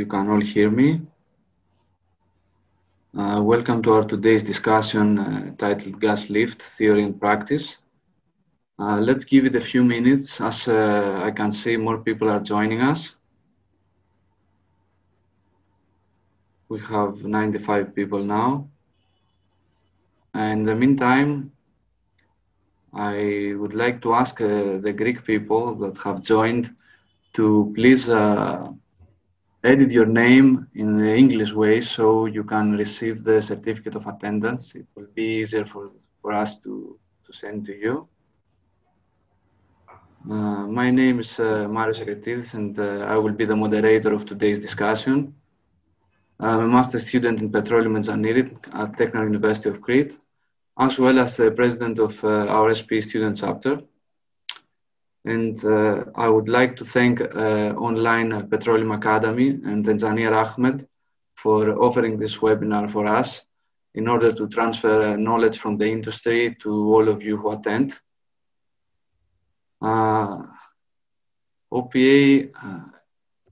you can all hear me. Uh, welcome to our today's discussion uh, titled Gas Lift Theory and Practice. Uh, let's give it a few minutes as uh, I can see more people are joining us. We have 95 people now. And in the meantime, I would like to ask uh, the Greek people that have joined to please uh, edit your name in the English way so you can receive the certificate of attendance. It will be easier for, for us to, to send to you. Uh, my name is uh, Marios Akretidis and uh, I will be the moderator of today's discussion. I'm a master student in petroleum engineering at Technical University of Crete, as well as the president of uh, our SPE student chapter. And uh, I would like to thank uh, Online Petroleum Academy and Engineer Ahmed for offering this webinar for us in order to transfer knowledge from the industry to all of you who attend. Uh, OPA, uh,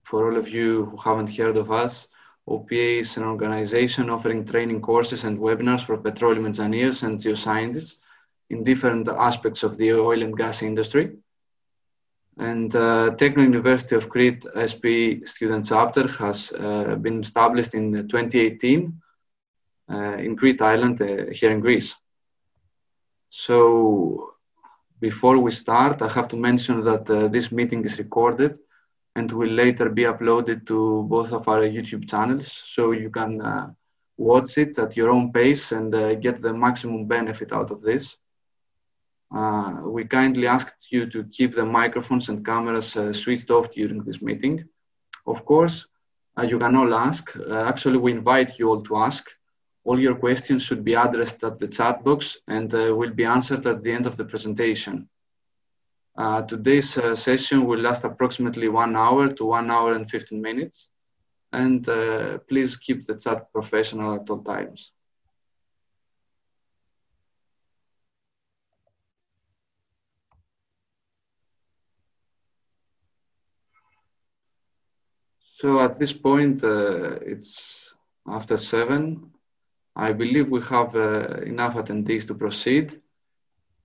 for all of you who haven't heard of us, OPA is an organization offering training courses and webinars for petroleum engineers and geoscientists in different aspects of the oil and gas industry. And uh, Technical University of Crete SPE student chapter has uh, been established in 2018 uh, in Crete Island uh, here in Greece. So before we start, I have to mention that uh, this meeting is recorded and will later be uploaded to both of our YouTube channels. So you can uh, watch it at your own pace and get the maximum benefit out of this. Uh, we kindly asked you to keep the microphones and cameras uh, switched off during this meeting. Of course, uh, you can all ask. actually, we invite you all to ask all your questions should be addressed at the chat box and uh, will be answered at the end of the presentation. Uh, today's uh, session will last approximately one hour to one hour and 15 minutes. And uh, please keep the chat professional at all times. So at this point, uh, it's after seven. I believe we have uh, enough attendees to proceed.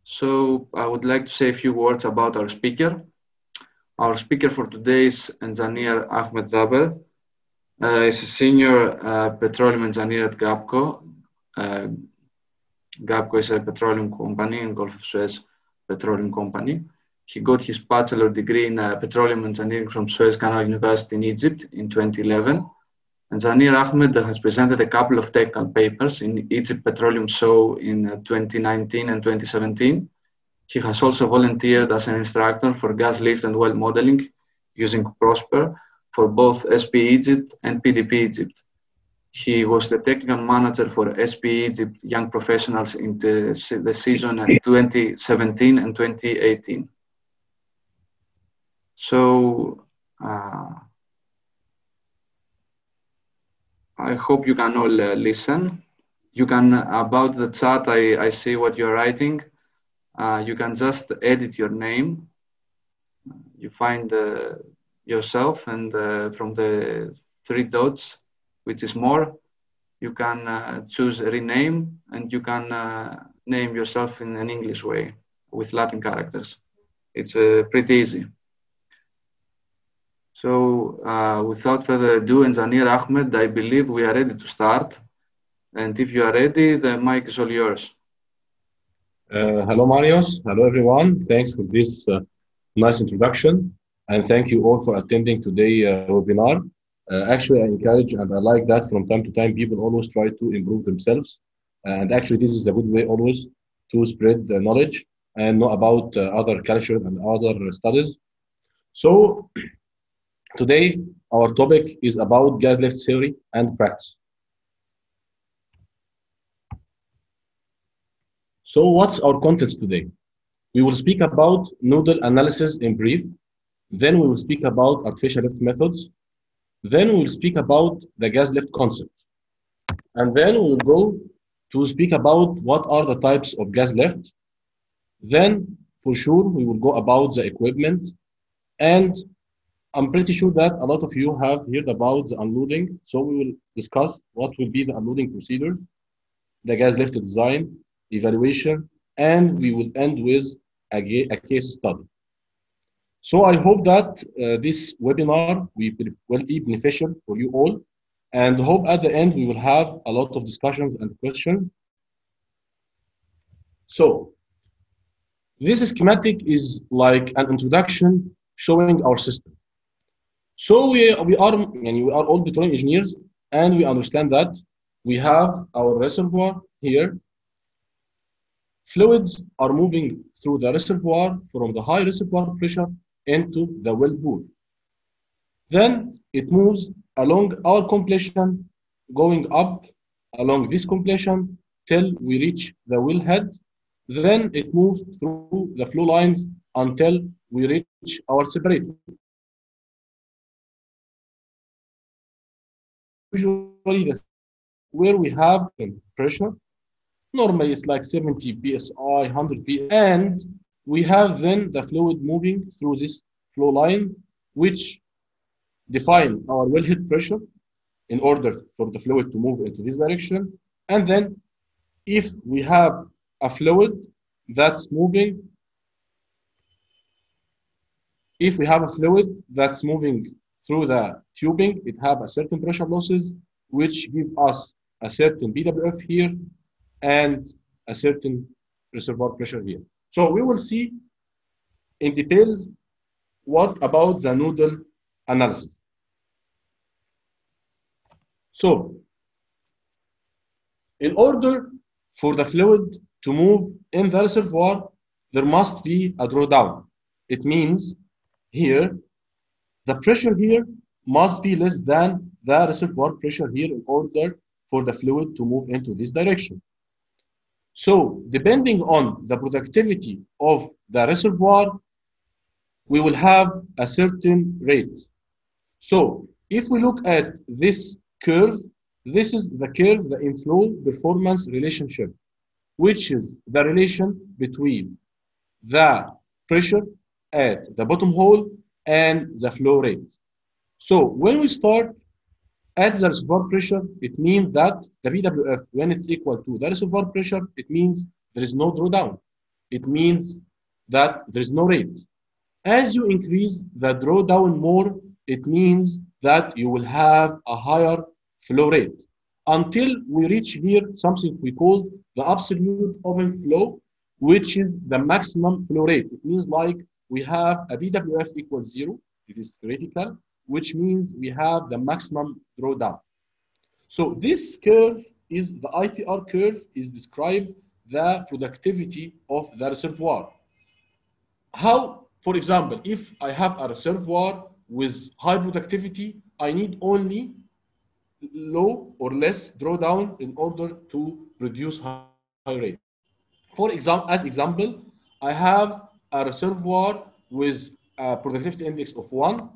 So I would like to say a few words about our speaker. Our speaker for today is engineer Ahmed Zaber. Uh, he's a senior uh, petroleum engineer at GUPCO. Uh, GUPCO is a petroleum company and Gulf of Suez petroleum company. He got his bachelor degree in uh, petroleum engineering from Suez Canal University in Egypt in 2011 Engineer Ahmed has presented a couple of technical papers in Egypt Petroleum Show in uh, 2019 and 2017. He has also volunteered as an instructor for gas lift and well modeling using Prosper for both SPE Egypt and PDP Egypt. He was the technical manager for SPE Egypt Young Professionals in the, the season 2017 and 2018. So, uh, I hope you can all uh, listen. You can, about the chat, I, I see what you're writing. Uh, you can just edit your name. You find uh, yourself and uh, from the three dots, which is more, you can uh, choose rename and you can uh, name yourself in an English way with Latin characters. It's pretty easy. So uh, without further ado, Engineer Ahmed, I believe we are ready to start. And if you are ready, the mic is all yours. Uh, hello, Marios. Hello, everyone. Thanks for this uh, nice introduction. And thank you all for attending today's uh, webinar. Uh, actually, I encourage and I like that from time to time, people always try to improve themselves. And actually, this is a good way always to spread the knowledge and know about uh, other culture and other studies. So Today, our topic is about gas lift theory and practice. So what's our content today? We will speak about nodal analysis in brief. Then we will speak about artificial lift methods. Then we will speak about the gas lift concept. And then we will go to speak about what are the types of gas lift. Then, for sure, we will go about the equipment and I'm pretty sure that a lot of you have heard about the unloading. So we will discuss what will be the unloading procedures, the gas lift design, evaluation, and we will end with a, a case study. So I hope that uh, this webinar will be beneficial for you all and hope at the end we will have a lot of discussions and questions. So this schematic is like an introduction showing our system. So we, we are we are all petroleum engineers and we understand that we have our reservoir here. Fluids are moving through the reservoir from the high reservoir pressure into the well bore. Then it moves along our completion, going up along this completion till we reach the wellhead. Then it moves through the flow lines until we reach our separator. Usually, the, where we have pressure, normally it's like 70 psi, 100 psi, and we have then the fluid moving through this flow line, which define our wellhead pressure in order for the fluid to move into this direction. And then if we have a fluid that's moving, if we have a fluid that's moving through the tubing, it have a certain pressure losses, which give us a certain PWF here and a certain reservoir pressure here. So we will see in details what about the nodal analysis. So in order for the fluid to move in the reservoir, there must be a drawdown. It means here, the pressure here must be less than the reservoir pressure here in order for the fluid to move into this direction. So depending on the productivity of the reservoir, we will have a certain rate. So if we look at this curve, this is the curve, the inflow performance relationship, which is the relation between the pressure at the bottom hole and the flow rate. So when we start at the reservoir pressure, it means that the PWF, when it's equal to the reservoir pressure, it means there is no drawdown. It means that there is no rate. As you increase the drawdown more, it means that you will have a higher flow rate until we reach here something we call the absolute open flow, which is the maximum flow rate. It means like we have a PWF equals zero, it is critical, which means we have the maximum drawdown. So this curve is the IPR curve is describe the productivity of the reservoir. How, for example, if I have a reservoir with high productivity, I need only low or less drawdown in order to produce high rate. For example, as example, I have a reservoir with a productivity index of one.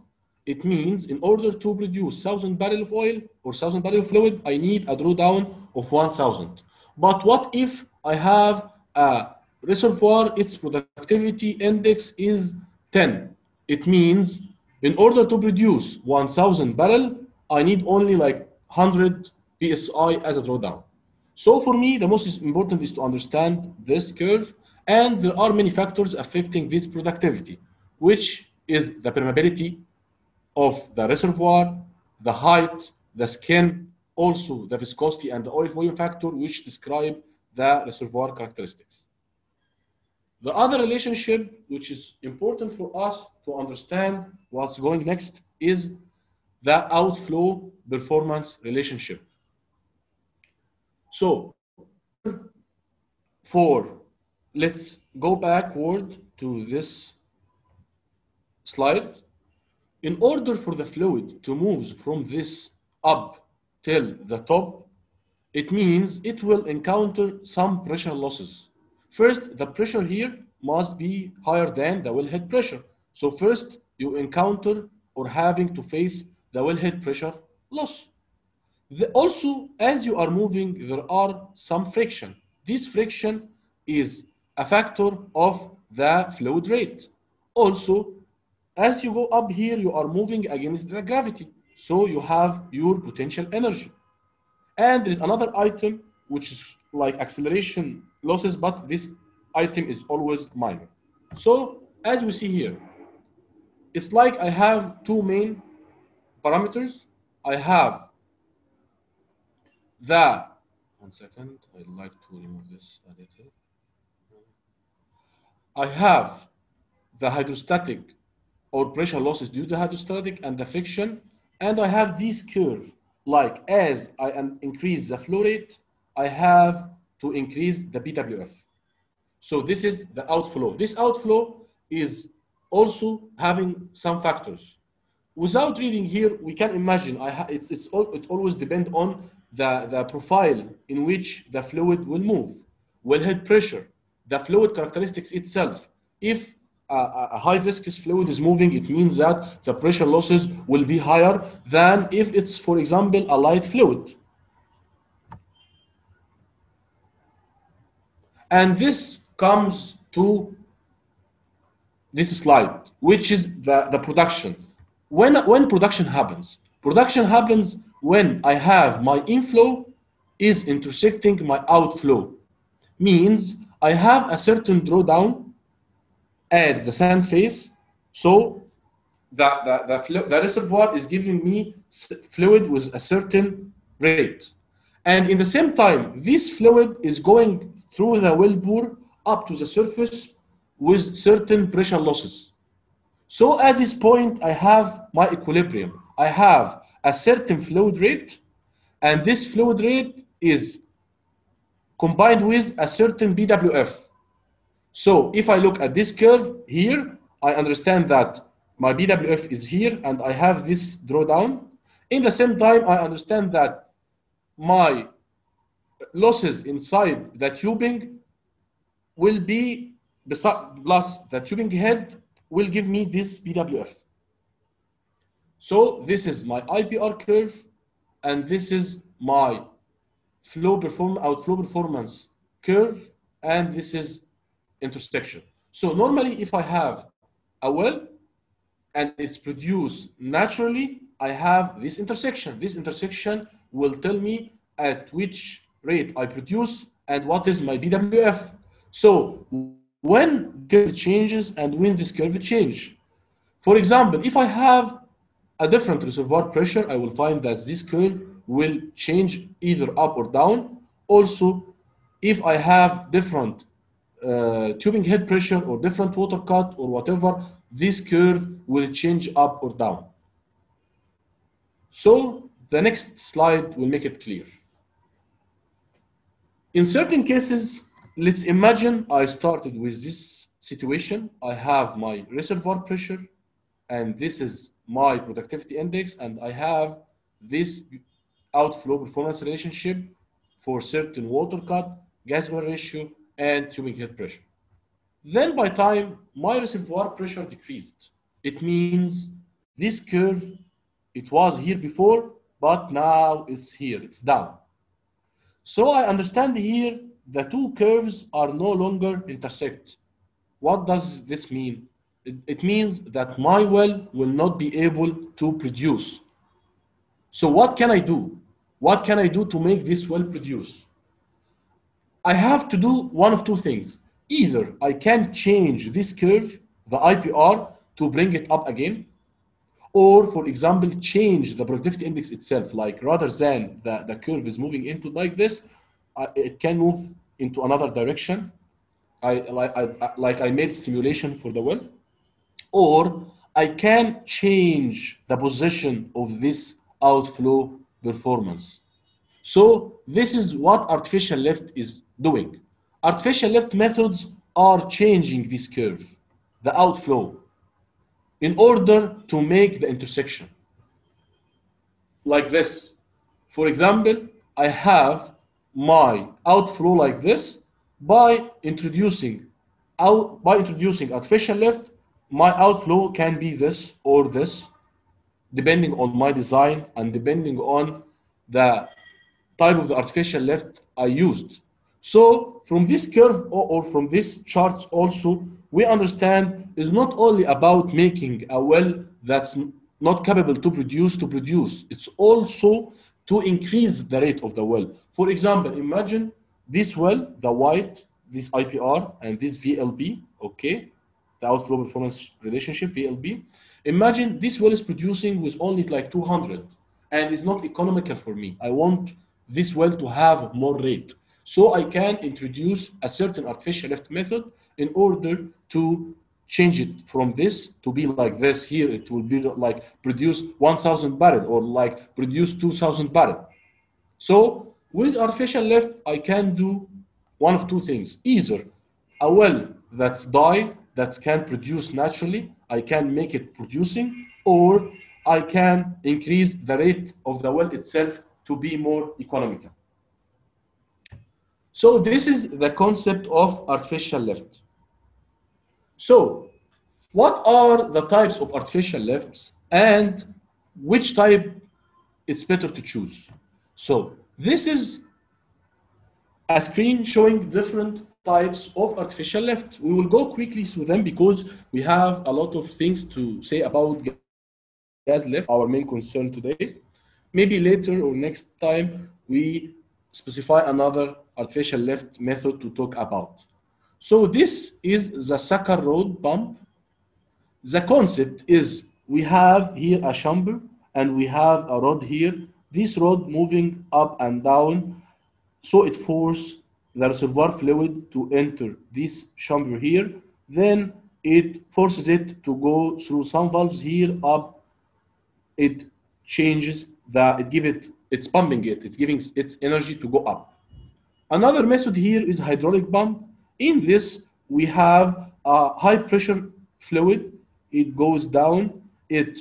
It means in order to produce 1,000 barrel of oil or 1,000 barrel of fluid, I need a drawdown of 1,000. But what if I have a reservoir, its productivity index is 10? It means in order to produce 1,000 barrel, I need only like 100 psi as a drawdown. So for me, the most important is to understand this curve, and there are many factors affecting this productivity, which is the permeability of the reservoir, the height, the skin, also the viscosity and the oil volume factor, which describe the reservoir characteristics. The other relationship, which is important for us to understand what's going next, is the outflow performance relationship. So for, let's go backward to this slide. In order for the fluid to move from this up till the top, it means it will encounter some pressure losses. First, the pressure here must be higher than the wellhead pressure. So first, you encounter or having to face the wellhead pressure loss. The, also, as you are moving, there are some friction. This friction is a factor of the fluid rate. Also, as you go up here, you are moving against the gravity. So you have your potential energy. And there is another item which is like acceleration losses, but this item is always minor. So as we see here, it's like I have two main parameters. I have the, one second, I'd like to remove this little. I have the hydrostatic or pressure losses due to hydrostatic and the friction, and I have this curve. Like as I increase the flow rate, I have to increase the PWF. So this is the outflow. This outflow is also having some factors. Without reading here, we can imagine I it's, it's all, it always depend on the, the profile in which the fluid will move, wellhead pressure, the fluid characteristics itself. If a, a high viscous fluid is moving, it means that the pressure losses will be higher than if it's, for example, a light fluid. And this comes to this slide, which is the, the production. When, when production happens, production happens when I have my inflow is intersecting my outflow. Means I have a certain drawdown at the sand face. So the, the, the, the reservoir is giving me fluid with a certain rate. And in the same time, this fluid is going through the wellbore up to the surface with certain pressure losses. So at this point, I have my equilibrium. I have a certain fluid rate, and this fluid rate is combined with a certain PWF. So if I look at this curve here, I understand that my PWF is here and I have this drawdown. In the same time, I understand that my losses inside the tubing will be plus the tubing head will give me this PWF. So this is my IPR curve, and this is my flow perform outflow performance curve, and this is intersection. So normally, if I have a well and it's produced naturally, I have this intersection. This intersection will tell me at which rate I produce and what is my PWF. So when curve changes and when this curve change. For example, if I have a different reservoir pressure, I will find that this curve will change either up or down. Also, if I have different uh, tubing head pressure or different water cut or whatever, this curve will change up or down. So the next slide will make it clear. In certain cases, let's imagine I started with this situation. I have my reservoir pressure, and this is my productivity index, and I have this outflow performance relationship for certain water cut, gas well ratio, and tubing head pressure. Then by time, my reservoir pressure decreased. It means this curve, it was here before, but now it's here, it's down. So I understand here the two curves are no longer intersect. What does this mean? It, it means that my well will not be able to produce. So what can I do? What can I do to make this well produce? I have to do one of two things. Either I can change this curve, the IPR, to bring it up again, or for example, change the productivity index itself, like rather than the, the curve is moving into like this, it can move into another direction. I like I like I made stimulation for the well, or I can change the position of this outflow performance. So this is what artificial lift is doing. Artificial lift methods are changing this curve, the outflow, in order to make the intersection. Like this. For example, I have my outflow like this by introducing out by introducing artificial lift my outflow can be this or this depending on my design and depending on the type of the artificial lift I used So from this curve or, from this charts also, we understand is not only about making a well that's not capable to produce to produce. It's also to increase the rate of the well. For example, imagine this well, the white, this IPR, and this VLP, okay, the outflow performance relationship, VLP. Imagine this well is producing with only like 200 and it's not economical for me. I want this well to have more rate. So I can introduce a certain artificial lift method in order to change it from this to be like this here it will be like produce 1000 barrel or like produce 2000 barrel so with artificial lift i can do one of two things either a well that's die that can produce naturally i can make it producing or i can increase the rate of the well itself to be more economical so this is the concept of artificial lift so, what are the types of artificial lifts and which type it's better to choose? So, this is a screen showing different types of artificial lift. We will go quickly through them because we have a lot of things to say about gas lift, our main concern today. Maybe later or next time we specify another artificial lift method to talk about. So this is the sucker rod pump. The concept is we have here a chamber and we have a rod here. This rod moving up and down, so it forces the reservoir fluid to enter this chamber here. Then it forces it to go through some valves here up. It changes the, it give it, it's pumping it, it's giving its energy to go up. Another method here is hydraulic pump. In this, we have a high pressure fluid. It goes down. It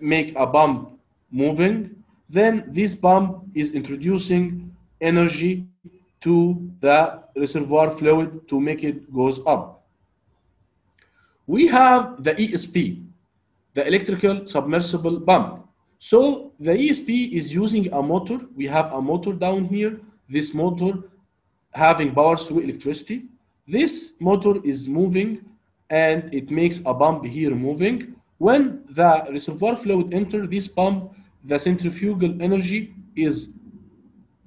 make a pump moving. Then this pump is introducing energy to the reservoir fluid to make it goes up. We have the ESP, the electrical submersible pump. So the ESP is using a motor. We have a motor down here. This motor having power through electricity. This motor is moving and it makes a pump here moving. When the reservoir fluid enter this pump, the centrifugal energy is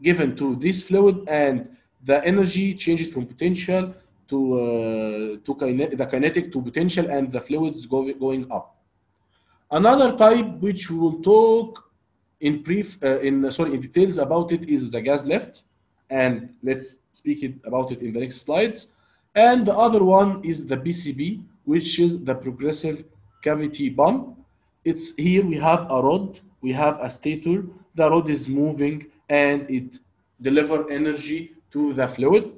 given to this fluid and the energy changes from potential to, uh, to the kinetic to potential and the fluid is go going up. Another type which we will talk in brief, uh, in sorry, in details about it is the gas lift and let's speak it, about it in the next slides. And the other one is the PCP, which is the progressive cavity pump. It's here we have a rod, we have a stator, the rod is moving and it deliver energy to the fluid.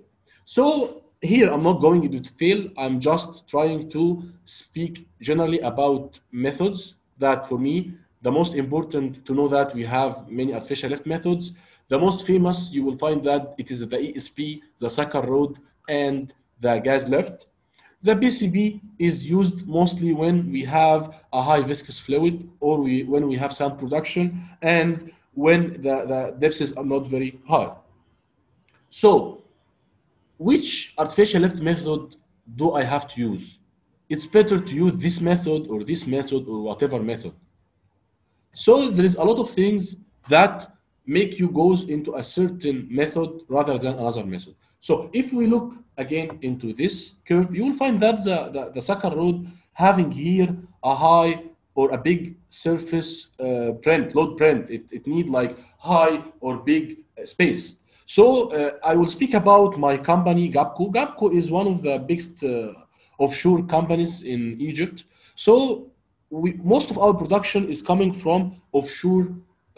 So here I'm not going into detail, I'm just trying to speak generally about methods that for me, the most important to know that we have many artificial lift methods the most famous, you will find that it is the ESP, the sucker rod, and the gas lift. The PCP is used mostly when we have a high viscous fluid or we, when we have some production and when the, the depths are not very high. So, which artificial lift method do I have to use? It's better to use this method or this method or whatever method. So there is a lot of things that make you goes into a certain method rather than another method. So if we look again into this curve, you will find that the, the, the sucker rod having here a high or a big surface uh, print, load print. It, it need like high or big uh, space. So uh, I will speak about my company, Gupco. Gupco is one of the biggest uh, offshore companies in Egypt. So we, most of our production is coming from offshore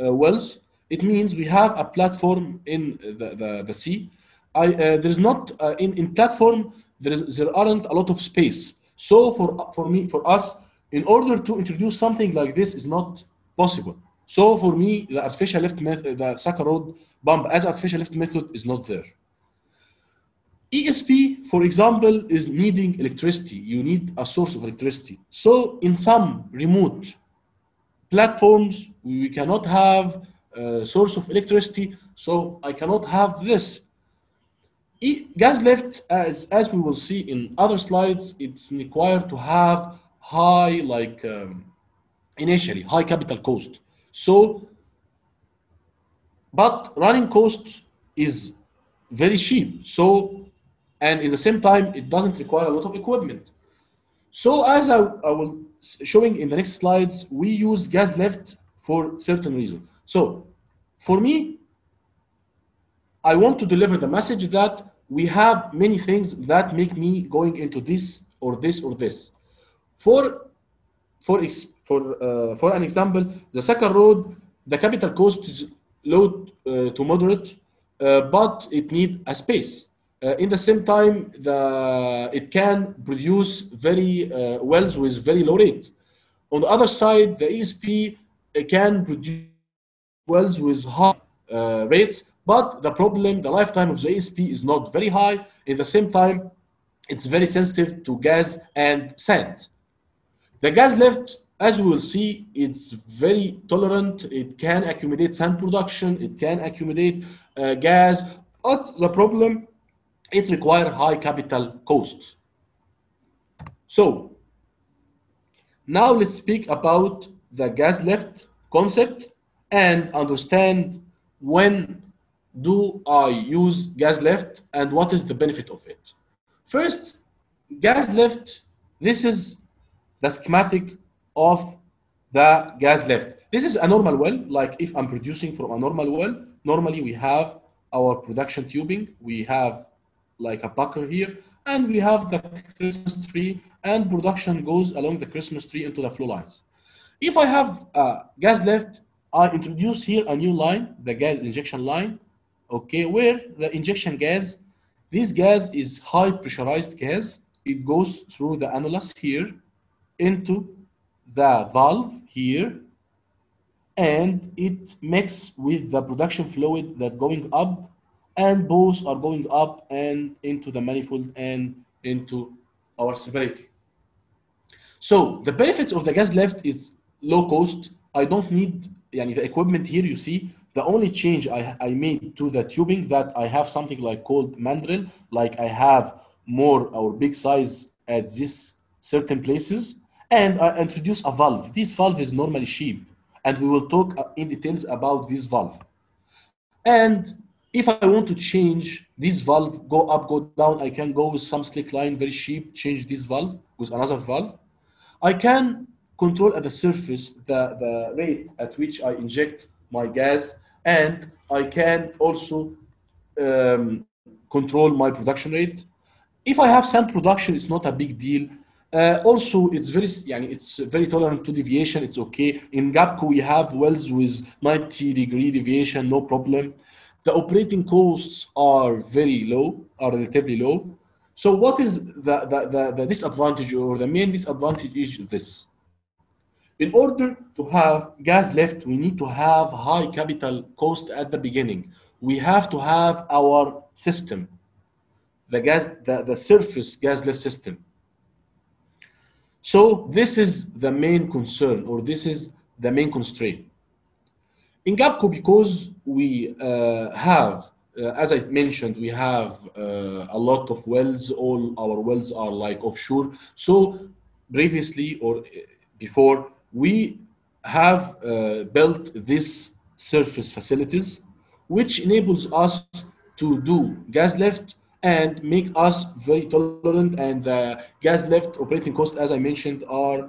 uh, wells it means we have a platform in the, the, the sea. I, uh, there is not, in, in platform, there, is, there aren't a lot of space. So for, for me, for us, in order to introduce something like this is not possible. So for me, the artificial lift method, uh, the sucker rod pump as artificial lift method is not there. ESP, for example, is needing electricity. You need a source of electricity. So in some remote platforms, we cannot have a source of electricity, so I cannot have this. E- gas lift, as, as we will see in other slides, it's required to have high, like um, initially, high capital cost. So, but running cost is very cheap. So, and in the same time, it doesn't require a lot of equipment. So as I, I will showing in the next slides, we use gas lift for certain reason. So for me, I want to deliver the message that we have many things that make me going into this or this or this. For for for uh, for an example, the sucker rod, the capital cost is low uh, to moderate, uh, but it need a space. Uh, in the same time, the it can produce very uh, wells with very low rate. On the other side, the ESP uh, can produce wells with high rates, but the problem, the lifetime of the ESP is not very high. In the same time, it's very sensitive to gas and sand. The gas lift, as we will see, it's very tolerant. It can accumulate sand production. It can accumulate uh, gas. But the problem, it requires high capital cost. So now let's speak about the gas lift concept and understand when do I use gas lift and what is the benefit of it. First, gas lift, this is the schematic of the gas lift. This is a normal well, like if I'm producing from a normal well, normally we have our production tubing, we have like a packer here, and we have the Christmas tree, and production goes along the Christmas tree into the flow lines. If I have a gas lift, I introduce here a new line, the gas injection line, okay, where the injection gas, this gas is high pressurized gas. It goes through the annulus here into the valve here, and it mix with the production fluid that going up, and both are going up and into the manifold and into our separator. So the benefits of the gas lift is low cost. I don't need yani the equipment here. You see, the only change I, I made to the tubing that I have something like called mandrel, like I have more or big size at this certain places, and I introduce a valve. This valve is normally cheap, and we will talk uh, in details about this valve. And if I want to change this valve, go up, go down, I can go with some slick line, very cheap, change this valve with another valve. I can control at the surface the, the rate at which I inject my gas, and I can also um, control my production rate. If I have sand production, it's not a big deal. Uh, also, it's very, yani it's very tolerant to deviation. It's okay. In GUPCO, we have wells with 90 degree deviation, no problem. The operating costs are very low, are relatively low. So what is the, the, the, the disadvantage or the main disadvantage is this. In order to have gas lift, we need to have high capital cost at the beginning. We have to have our system, the gas, the, the surface gas lift system. So this is the main concern, or this is the main constraint. In GUPCO, because we uh, have, uh, as I mentioned, we have uh, a lot of wells. All our wells are like offshore. So previously or before, we have uh, built this surface facilities, which enables us to do gas lift and make us very tolerant. And the gas lift operating costs, as I mentioned, are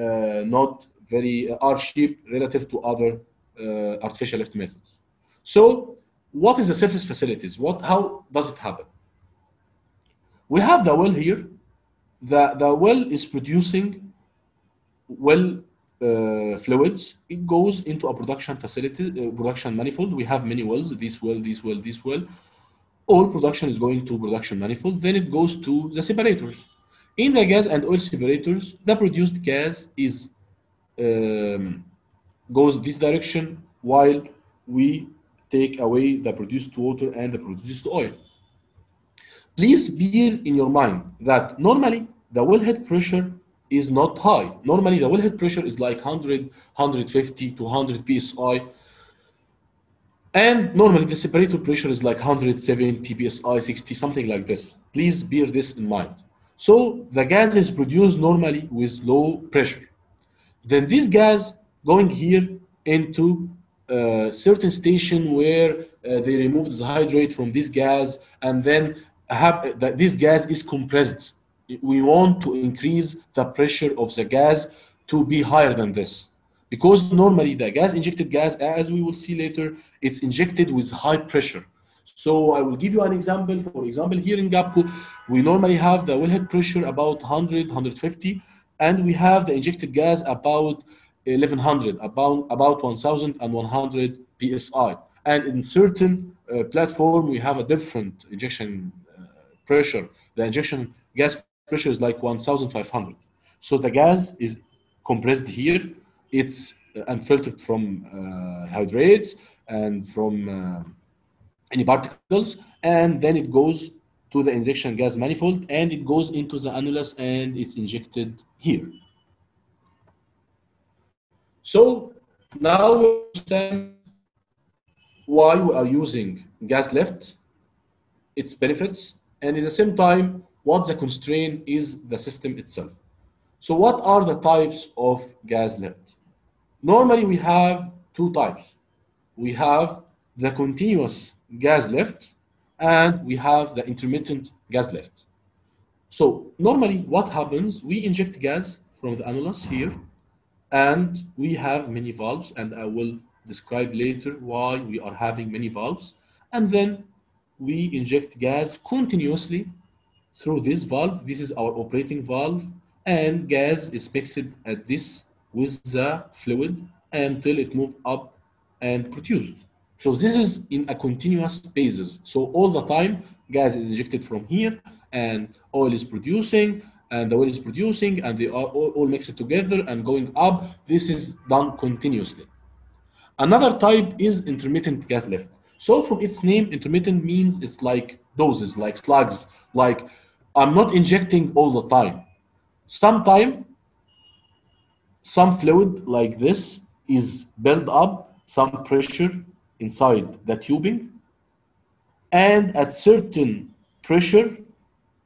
uh, not very are cheap relative to other uh, artificial lift methods. So, what is the surface facilities? What how does it happen? We have the well here. The the well is producing well uh, fluids. It goes into a production facility, uh, production manifold. We have many wells. This well, this well, this well. All production is going to production manifold. Then it goes to the separators. In the gas and oil separators, the produced gas is um, goes this direction while we take away the produced water and the produced oil. Please bear in your mind that normally the wellhead pressure is not high. Normally the wellhead pressure is like 100, 150 to 100 psi. And normally the separator pressure is like 170 psi, 60, something like this. Please bear this in mind. So the gas is produced normally with low pressure. Then this gas going here into a certain station where uh, they remove the hydrate from this gas and then have that this gas is compressed. We want to increase the pressure of the gas to be higher than this because normally the gas injected gas as we will see later it's injected with high pressure. So i will give you an example. For example here in gupco we normally have the wellhead pressure about 100 150 and we have the injected gas about 1100 about about 1100 psi and in certain uh, platform we have a different injection uh, pressure. The injection gas pressure is like 1500 so the gas is compressed here it's unfiltered from uh, hydrates and from uh, any particles and then it goes to the injection gas manifold and it goes into the annulus and it's injected here. So now we understand why we are using gas lift its benefits and at the same time what the constraint is the system itself. So what are the types of gas lift Normally, we have two types. We have the continuous gas lift and we have the intermittent gas lift. So normally what happens, we inject gas from the annulus here and we have many valves and I will describe later why we are having many valves. And then we inject gas continuously through this valve. This is our operating valve and gas is mixed at this with the fluid until it moves up and produced. So this is in a continuous basis. So all the time, gas is injected from here and oil is producing and the oil is producing and they are all, all mixed together and going up. This is done continuously. Another type is intermittent gas lift. So from its name, intermittent means it's like doses, like slugs, like I'm not injecting all the time. Sometime some fluid like this is built up some pressure inside the tubing. And at certain pressure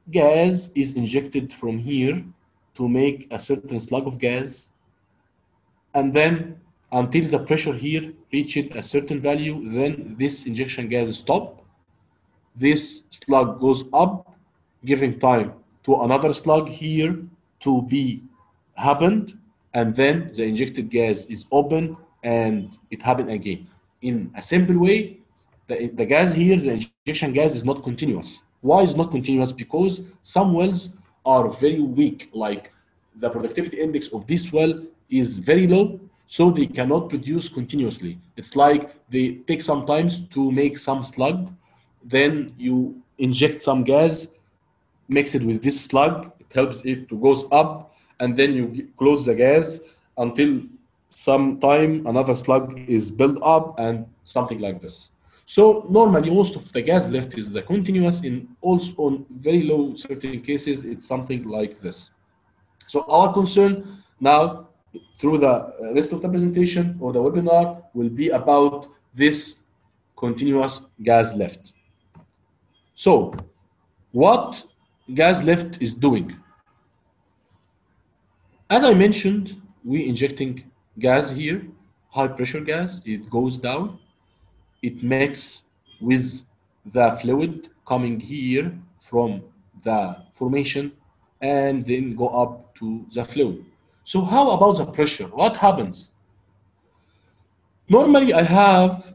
gas is injected from here to make a certain slug of gas. And then until the pressure here reaches a certain value then this injection gas stop this slug goes up giving time to another slug here to be happened and then the injected gas is open and it happened again. In a simple way, the, the gas here, the injection gas is not continuous. Why is not continuous? Because some wells are very weak, like the productivity index of this well is very low, so they cannot produce continuously. It's like they take some times to make some slug, then you inject some gas, mix it with this slug, it helps it to goes up, and then you close the gas until some time another slug is built up and something like this. So normally most of the gas lift is the continuous in also on very low certain cases it's something like this. So our concern now through the rest of the presentation or the webinar will be about this continuous gas lift. So what gas lift is doing as I mentioned, we injecting gas here, high pressure gas, it goes down, it mix with the fluid coming here from the formation and then go up to the fluid. So how about the pressure? What happens? Normally I have,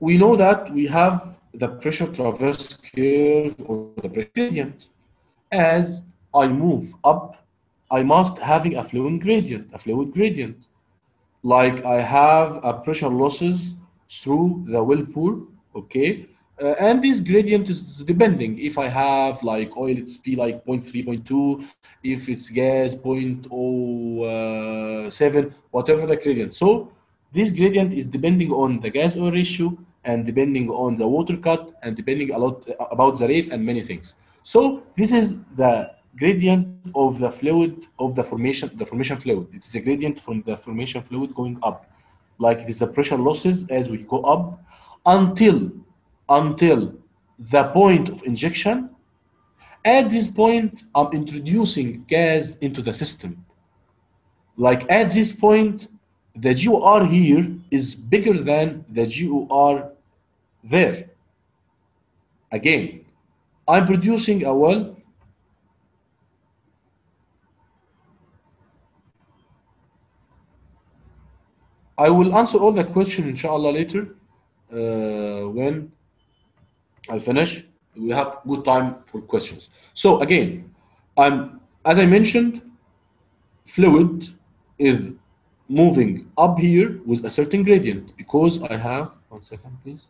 we know that we have the pressure traverse curve or the gradient. As I move up I must having a fluid gradient, a fluid gradient. Like I have a pressure losses through the wellbore, okay? Uh, and this gradient is depending. If I have like oil, it's be like 0.3, 0.2. If it's gas, 0.07, whatever the gradient. So this gradient is depending on the gas oil ratio and depending on the water cut and depending a lot about the rate and many things. So this is the gradient of the fluid of the formation the formation fluid it's a gradient from the formation fluid going up like it is a pressure losses as we go up until until the point of injection. At this point, I'm introducing gas into the system. Like at this point, the GOR here is bigger than the GOR there. Again, I'm producing a well. I will answer all the questions inshallah later uh, when I finish. We have good time for questions. So again, I'm as I mentioned, fluid is moving up here with a certain gradient because I have one second please.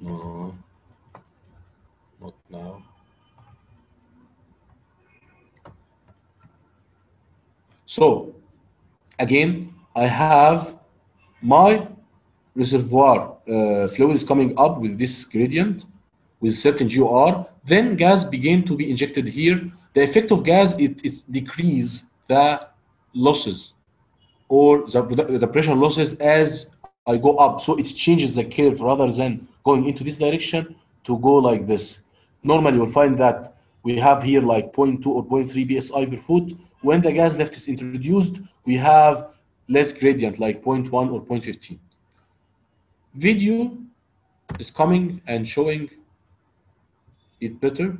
No, not now. So again, I have my reservoir uh, fluid is coming up with this gradient with certain GOR. Then gas begin to be injected here. The effect of gas it decrease the losses or the, the pressure losses as I go up. So it changes the curve rather than going into this direction to go like this. Normally you'll find that we have here like 0.2 or 0.3 psi per foot. When the gas lift is introduced, we have less gradient like 0.1 or 0.15. Video is coming and showing it better.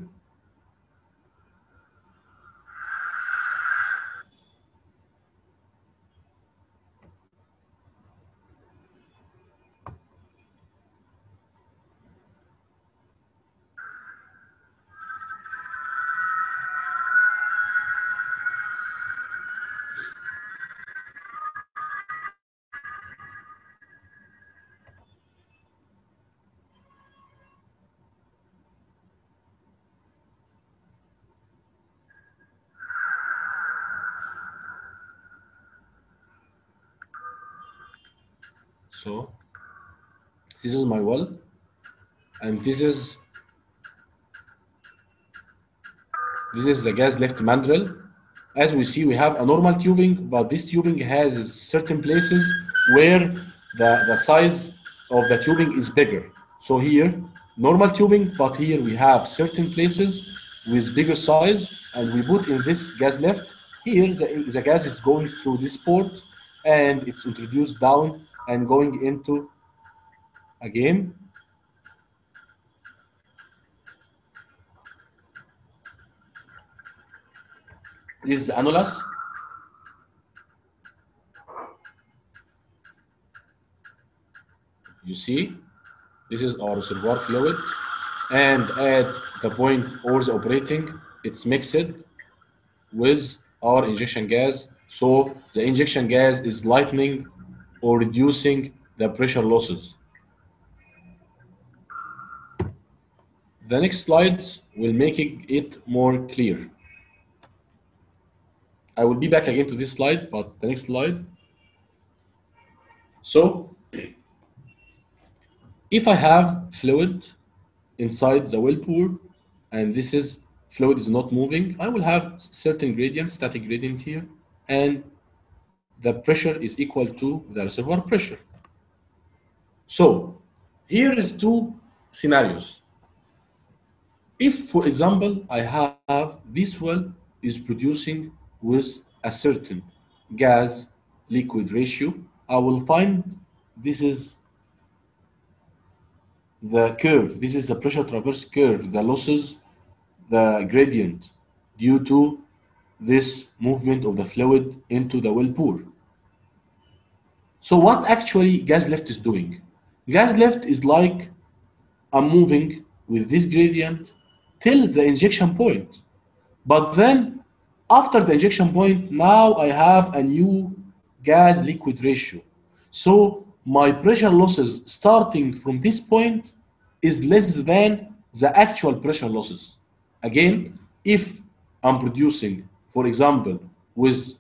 This is my well, and this is this is the gas lift mandrel. As we see, we have a normal tubing, but this tubing has certain places where the, the size of the tubing is bigger. So here, normal tubing, but here we have certain places with bigger size, and we put in this gas lift. Here, the, the gas is going through this port, and it's introduced down and going into again. This is annulus you see this is our reservoir fluid. And at the point the operating it's mixed with our injection gas. So the injection gas is lightening or reducing the pressure losses. The next slides will make it more clear. I will be back again to this slide, but the next slide. So, if I have fluid inside the well bore, and this is fluid is not moving, I will have certain gradient, static gradient here, and the pressure is equal to the reservoir pressure. So here is two scenarios. If, for example, I have this well is producing with a certain gas liquid ratio, I will find this is the curve. This is the pressure traverse curve, the losses, the gradient due to this movement of the fluid into the well bore. So what actually gas lift is doing? Gas lift is like I'm moving with this gradient till the injection point. But then after the injection point, now I have a new gas liquid ratio. So my pressure losses starting from this point is less than the actual pressure losses. Again, if I'm producing for example, with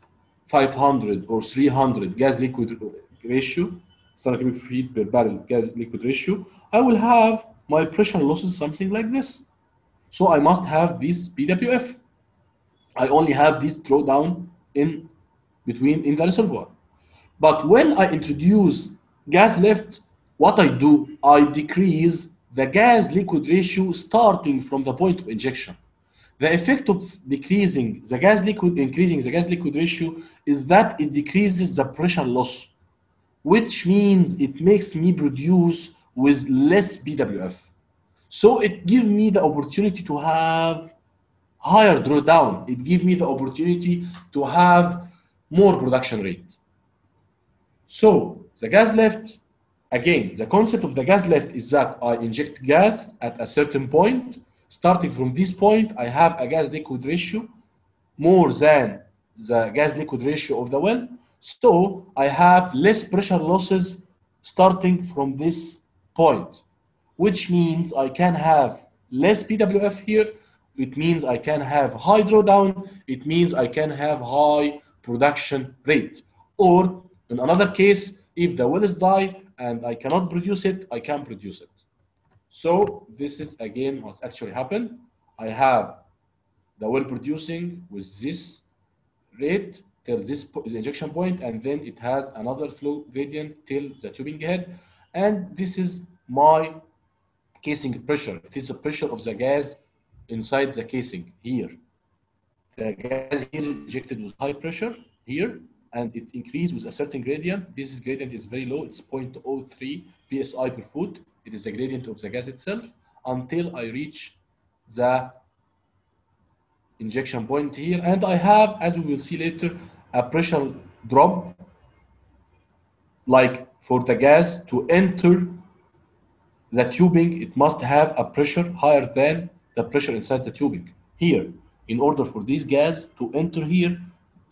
500 or 300 gas liquid ratio, standard cubic feet per barrel gas liquid ratio, I will have my pressure losses something like this. So I must have this PWF. I only have this drawdown in between in the reservoir. But when I introduce gas lift, what I do, I decrease the gas liquid ratio starting from the point of injection. The effect of decreasing the gas liquid, increasing the gas liquid ratio is that it decreases the pressure loss, which means it makes me produce with less PWF. So it gives me the opportunity to have higher drawdown. It gives me the opportunity to have more production rate. So the gas lift, again, the concept of the gas lift is that I inject gas at a certain point. Starting from this point, I have a gas liquid ratio more than the gas liquid ratio of the well. So I have less pressure losses starting from this point, which means I can have less PWF here. It means I can have high drawdown. It means I can have high production rate. Or in another case, if the well is dry and I cannot produce it, I can produce it. So this is again what's actually happened. I have the well producing with this rate till this injection point, and then it has another flow gradient till the tubing head. And this is my casing pressure. It is the pressure of the gas inside the casing here. The gas here is injected with high pressure here, and it increased with a certain gradient. This is gradient is very low. It's 0.03 psi per foot. It is the gradient of the gas itself until I reach the injection point here. And I have, as we will see later, a pressure drop like for the gas to enter the tubing, it must have a pressure higher than the pressure inside the tubing. Here, in order for this gas to enter here,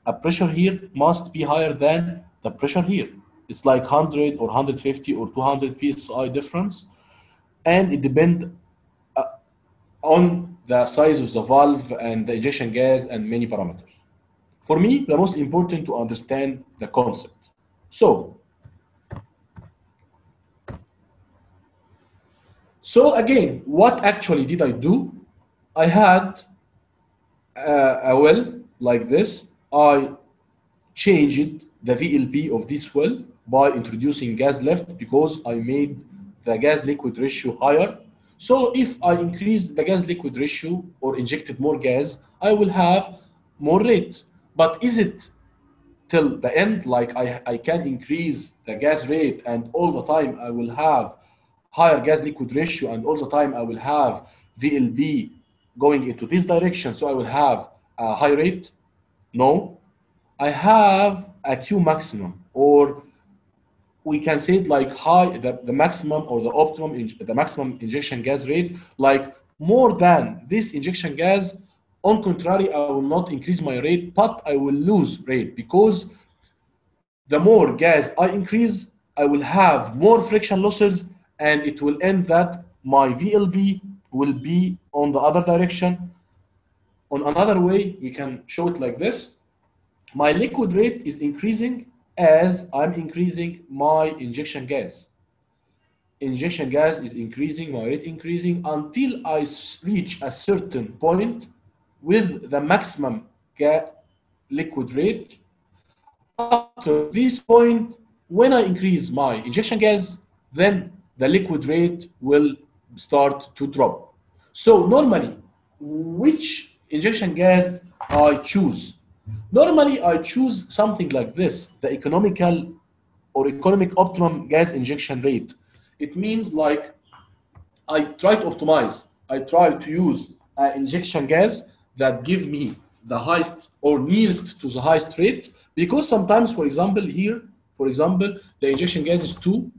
a pressure here must be higher than the pressure here. It's like 100 or 150 or 200 psi difference, and it depends uh, on the size of the valve and the injection gas and many parameters. For me, the most important to understand the concept. So, so again, what actually did I do? I had uh, a well like this. I changed the VLP of this well by introducing gas lift because I made the gas liquid ratio higher. So if I increase the gas liquid ratio or injected more gas, I will have more rate. But is it till the end like I, I can increase the gas rate and all the time I will have higher gas liquid ratio and all the time I will have VLP going into this direction so I will have a high rate? No. I have a Q maximum or we can say it like high the, the maximum or the optimum the maximum injection gas rate like more than this injection gas on contrary i will not increase my rate but i will lose rate because the more gas i increase i will have more friction losses and it will end that my vlp will be on the other direction on another way we can show it like this my liquid rate is increasing as I'm increasing my injection gas. Injection gas is increasing, my rate increasing until I reach a certain point with the maximum liquid rate. After this point, when I increase my injection gas, then the liquid rate will start to drop. So normally, which injection gas I choose? Normally, I choose something like this, the economical or economic optimum gas injection rate. It means like I try to optimize. I try to use an injection gas that give me the highest or nearest to the highest rate because sometimes, for example, here, for example, the injection gas is two,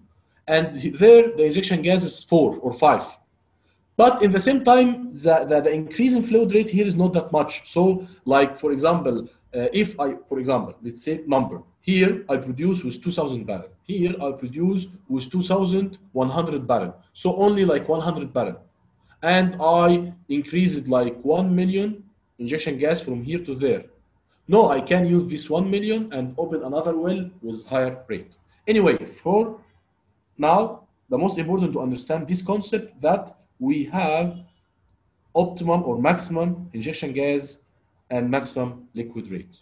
and there the injection gas is four or five. But in the same time, the, the, the increase in fluid rate here is not that much. So, like for example, uh, if I, for example, let's say number here I produce with 2,000 barrel. Here I produce with 2,100 barrel. So only like 100 barrel, and I increase it like 1 million injection gas from here to there. No, I can use this 1 million and open another well with higher rate. Anyway, for now, the most important to understand this concept that we have optimum or maximum injection gas and maximum liquid rate.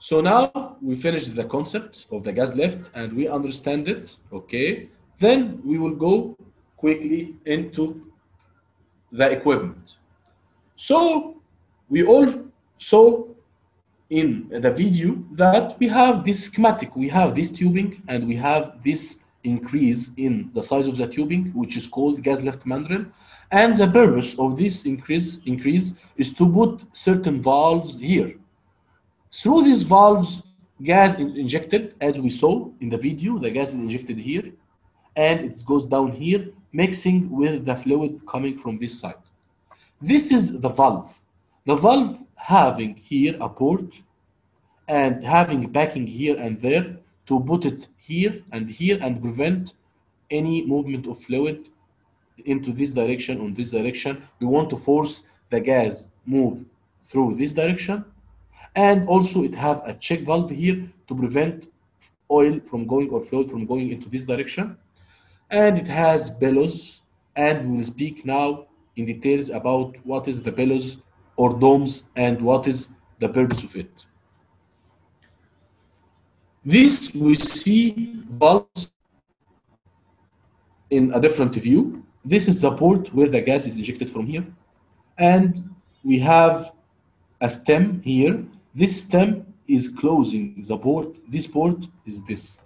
So now we finished the concept of the gas lift and we understand it, okay? Then we will go quickly into the equipment. So we all saw in the video that we have this schematic, we have this tubing and we have this increase in the size of the tubing, which is called gas lift mandrel. And the purpose of this increase, increase is to put certain valves here. Through these valves, gas is injected, as we saw in the video, the gas is injected here, and it goes down here, mixing with the fluid coming from this side. This is the valve. The valve having here a port and having packing here and there to put it here and here and prevent any movement of fluid into this direction or this direction. We want to force the gas move through this direction. And also it have a check valve here to prevent oil from going or fluid from going into this direction. And it has bellows and we will speak now in details about what is the bellows or domes and what is the purpose of it. This we see valves in a different view. This is the port where the gas is ejected from here. And we have a stem here. This stem is closing the port. This port is this.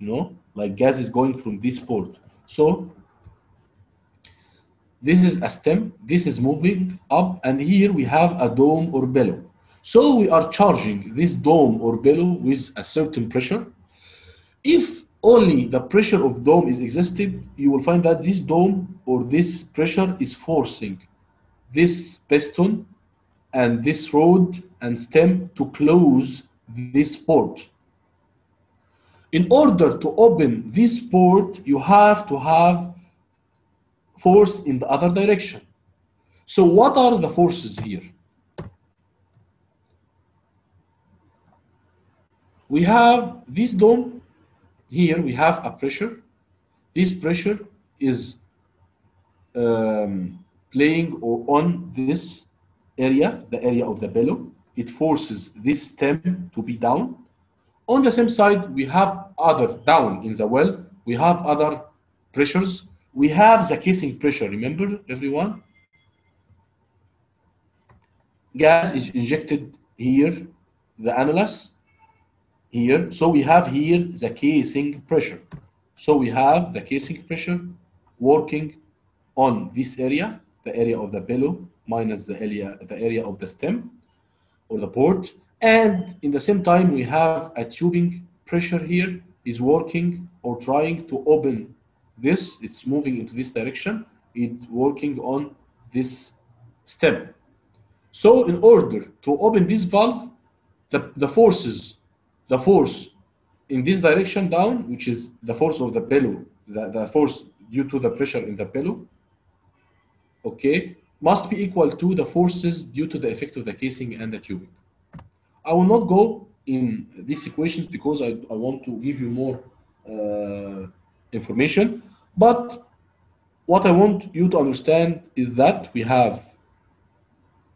You know, like gas is going from this port. So this is a stem, this is moving up, and here we have a dome or bellow. So we are charging this dome or bellow with a certain pressure. If only the pressure of dome is existed, you will find that this dome or this pressure is forcing this piston and this rod and stem to close this port. In order to open this port, you have to have force in the other direction. So what are the forces here? We have this dome here, we have a pressure. This pressure is um, playing on this area, the area of the bellow. It forces this stem to be down. On the same side, we have other down in the well, we have other pressures. We have the casing pressure, remember everyone? Gas is injected here, the annulus, here. So we have here the casing pressure. So we have the casing pressure working on this area, the area of the bellow minus the area, the area of the stem or the port. And in the same time, we have a tubing pressure here is working or trying to open this. It's moving into this direction. It's working on this stem. So in order to open this valve, the, the forces, the force in this direction down, which is the force of the bellow, the, the force due to the pressure in the bellow, okay, must be equal to the forces due to the effect of the casing and the tubing. I will not go in these equations because I, I want to give you more uh, information, but what I want you to understand is that we have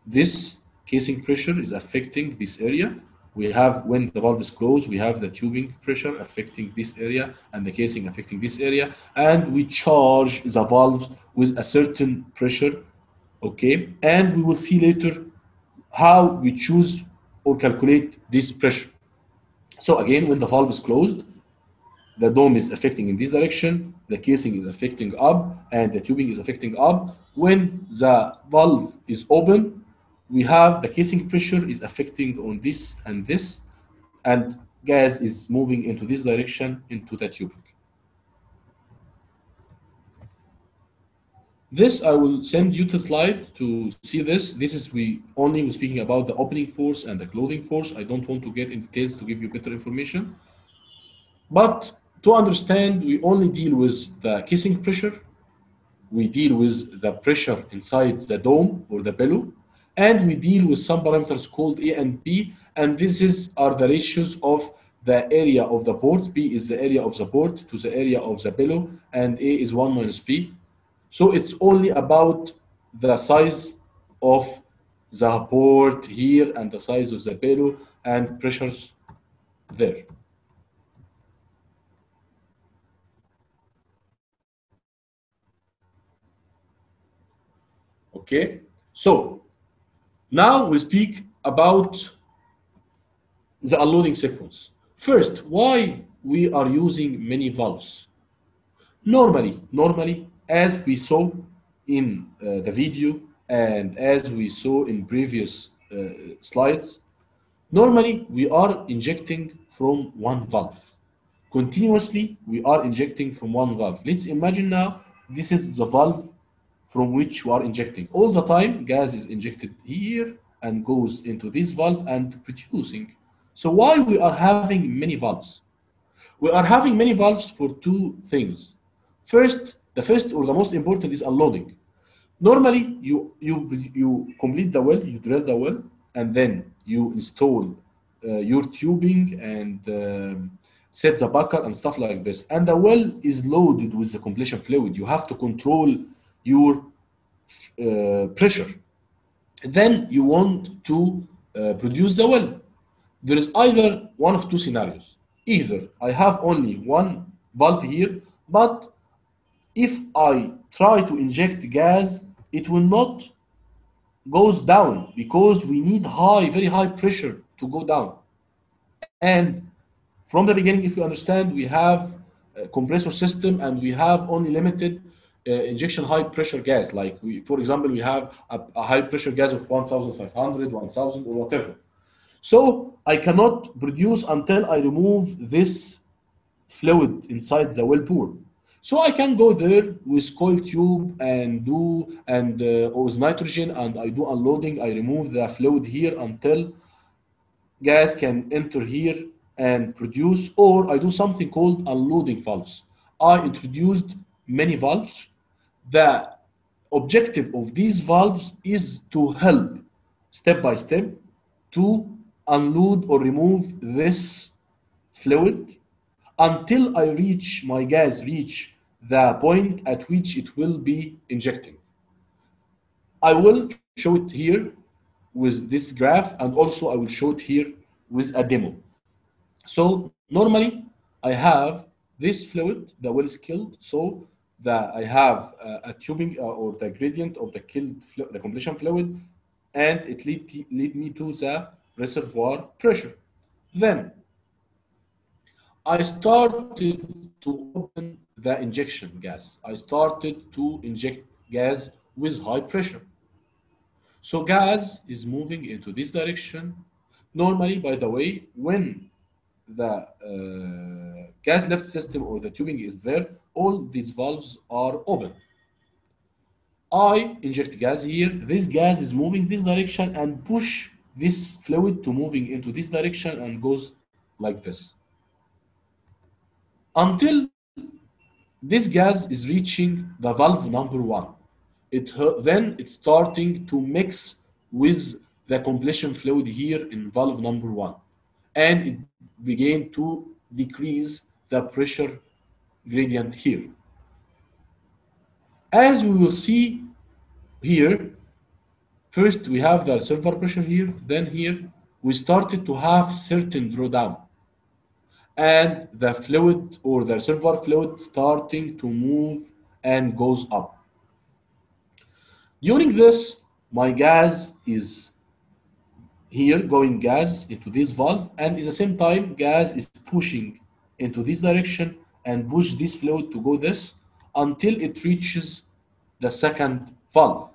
this casing pressure is affecting this area. We have, when the valve is closed, we have the tubing pressure affecting this area and the casing affecting this area. And we charge the valves with a certain pressure, okay? And we will see later how we choose or calculate this pressure. So again, when the valve is closed, the dome is affecting in this direction, the casing is affecting up, and the tubing is affecting up. When the valve is open, we have the casing pressure is affecting on this and this, and gas is moving into this direction into the tubing. This I will send you the slide to see this. This is we only speaking about the opening force and the closing force. I don't want to get in details to give you better information. But to understand, we only deal with the casing pressure. We deal with the pressure inside the dome or the bellow. And we deal with some parameters called A and B. And this is are the ratios of the area of the port. B is the area of the port to the area of the bellow. And A is 1 minus B. So it's only about the size of the port here and the size of the bellow and pressures there. Okay, so now we speak about the unloading sequence. First, why we are using many valves? Normally, normally, as we saw in uh, the video and as we saw in previous uh, slides, normally we are injecting from one valve. Continuously, we are injecting from one valve. Let's imagine now this is the valve from which you are injecting. All the time, gas is injected here and goes into this valve and producing. So why we are having many valves? We are having many valves for two things. First, the first or the most important is unloading. Normally, you you you complete the well, you drill the well, and then you install uh, your tubing and um, set the packer and stuff like this. And the well is loaded with the completion fluid. You have to control your uh, pressure. Then you want to uh, produce the well. There is either one of two scenarios. Either I have only one bulb here, but if I try to inject gas, it will not goes down because we need high, very high pressure to go down. And from the beginning, if you understand, we have a compressor system and we have only limited injection high pressure gas. Like we, for example, we have a, a high pressure gas of 1,500, 1,000 or whatever. So I cannot produce until I remove this fluid inside the well bore. So I can go there with coil tube and do and uh, with nitrogen and I do unloading. I remove the fluid here until gas can enter here and produce, or I do something called unloading valves. I introduced many valves. The objective of these valves is to help step by step to unload or remove this fluid until I reach my gas reach the point at which it will be injecting. I will show it here with this graph and also I will show it here with a demo. So normally I have this fluid, the well is killed, so that I have a, a tubing uh, or the gradient of the killed the completion fluid and it lead, lead me to the reservoir pressure. Then I started to open the injection gas. I started to inject gas with high pressure. So gas is moving into this direction. Normally, by the way, when the uh, gas lift system or the tubing is there, all these valves are open. I inject gas here. This gas is moving this direction and push this fluid to moving into this direction and goes like this. Until this gas is reaching the valve number one. It uh, then it's starting to mix with the completion fluid here in valve number one. And it began to decrease the pressure gradient here. As we will see here, first we have the reservoir pressure here, then here we started to have certain drawdown and the fluid or the reservoir fluid starting to move and goes up. During this, my gas is here going gas into this valve and at the same time gas is pushing into this direction and push this fluid to go this until it reaches the second valve.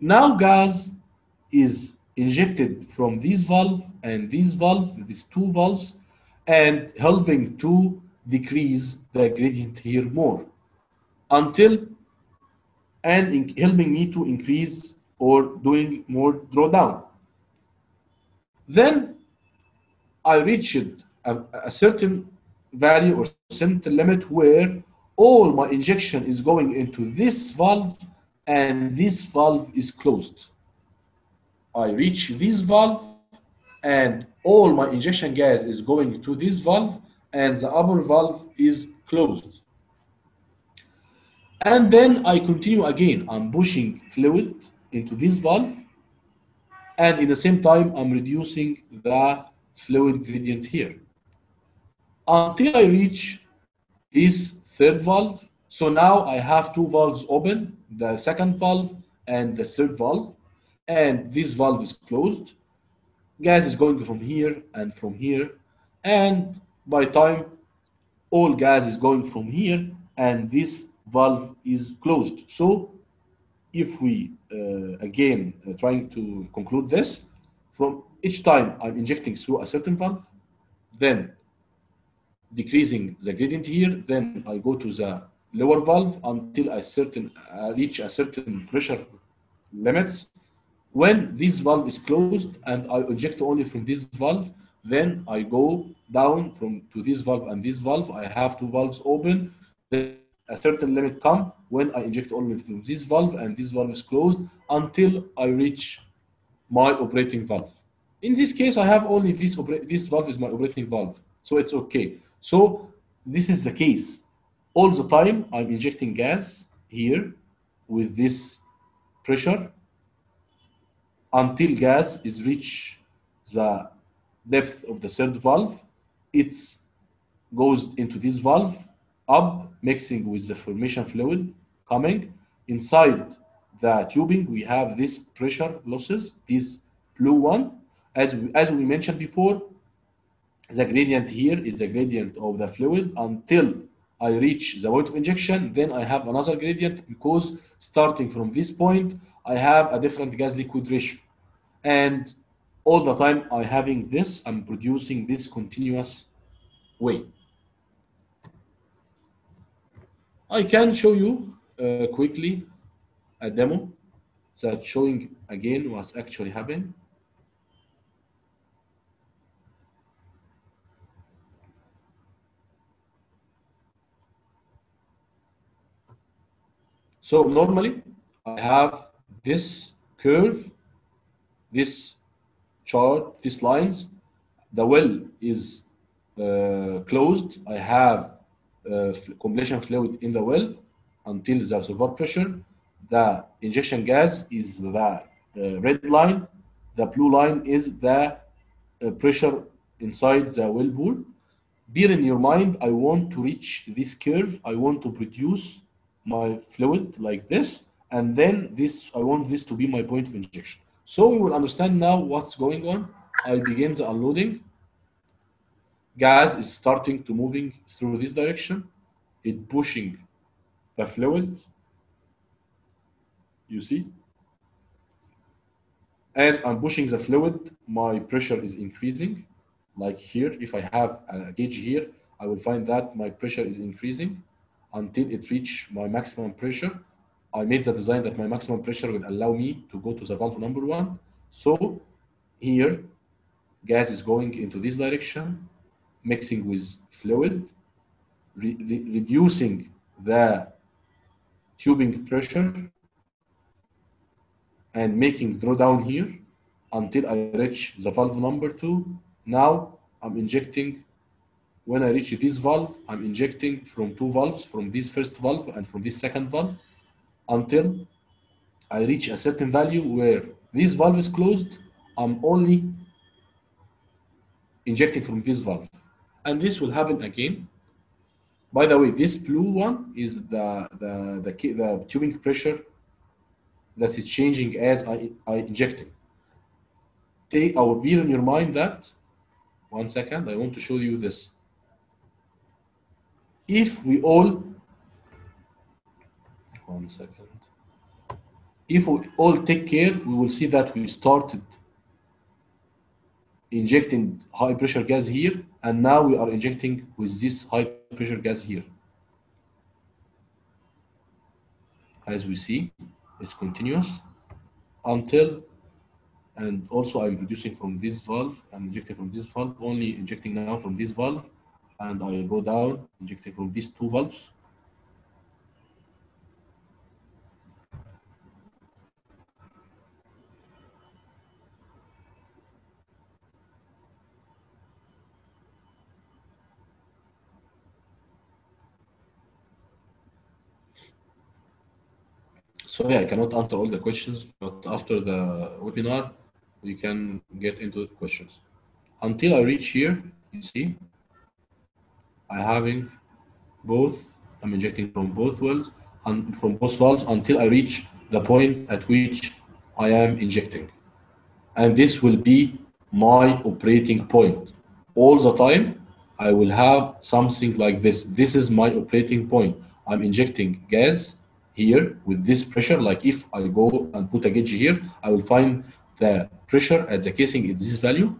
Now gas is injected from this valve and this valve, these two valves, and helping to decrease the gradient here more until and in, helping me to increase or doing more drawdown. Then I reached a, a certain value or certain limit where all my injection is going into this valve and this valve is closed. I reach this valve and all my injection gas is going to this valve and the upper valve is closed. And then I continue again. I'm pushing fluid into this valve and in the same time I'm reducing the fluid gradient here until I reach this third valve. So now I have two valves open, the second valve and the third valve, and this valve is closed. Gas is going from here and from here, and by time all gas is going from here, and this valve is closed. So if we uh, again uh, trying to conclude this, from each time I'm injecting through a certain valve, then decreasing the gradient here, then I go to the lower valve until I certain reach a certain pressure limits. When this valve is closed and I inject only from this valve, then I go down from to this valve and this valve. I have two valves open. Then a certain limit come when I inject only from this valve and this valve is closed until I reach my operating valve. In this case, I have only this this valve is my operating valve, so it's okay. So this is the case. All the time, I'm injecting gas here with this pressure until gas is reach the depth of the third valve. It goes into this valve up, mixing with the formation fluid coming. Inside the tubing, we have this pressure losses, this blue one. As we, as we mentioned before, the gradient here is the gradient of the fluid until I reach the point of injection. Then I have another gradient because starting from this point, I have a different gas liquid ratio. And all the time I'm having this, I'm producing this continuous way. I can show you uh, quickly a demo that showing again what's actually happening. So normally I have this curve, this chart, these lines. The well is uh, closed. I have uh, completion fluid in the well until the reservoir pressure. The injection gas is the uh, red line. The blue line is the uh, pressure inside the well bore. Bear in your mind, I want to reach this curve. I want to produce my fluid like this, and then this, I want this to be my point of injection. So we will understand now what's going on. I begin the unloading. Gas is starting to moving through this direction. It pushing the fluid. You see? As I'm pushing the fluid, my pressure is increasing. Like here, if I have a gauge here, I will find that my pressure is increasing until it reach my maximum pressure. I made the design that my maximum pressure will allow me to go to the valve number one. So here, gas is going into this direction, mixing with fluid, re re reducing the tubing pressure, and making drawdown here until I reach the valve number two. Now I'm injecting when I reach this valve, I'm injecting from two valves, from this first valve and from this second valve, until I reach a certain value where this valve is closed, I'm only injecting from this valve. And this will happen again. By the way, this blue one is the, the, the, the tubing pressure that is changing as I, I injecting. Take, will bear in your mind that, one second, I want to show you this if we all one second. If we all take care we will see that we started injecting high pressure gas here and now we are injecting with this high pressure gas here. As we see it's continuous until and also I'm producing from this valve I'm injecting from this valve only injecting now from this valve and I go down, injecting from these two valves. Sorry, I cannot answer all the questions, but after the webinar, we can get into the questions. until I reach here, you see, I having both, I'm injecting from both wells and from both valves until I reach the point at which I am injecting. And this will be my operating point. All the time, I will have something like this. This is my operating point. I'm injecting gas here with this pressure. Like if I go and put a gauge here, I will find the pressure at the casing is this value.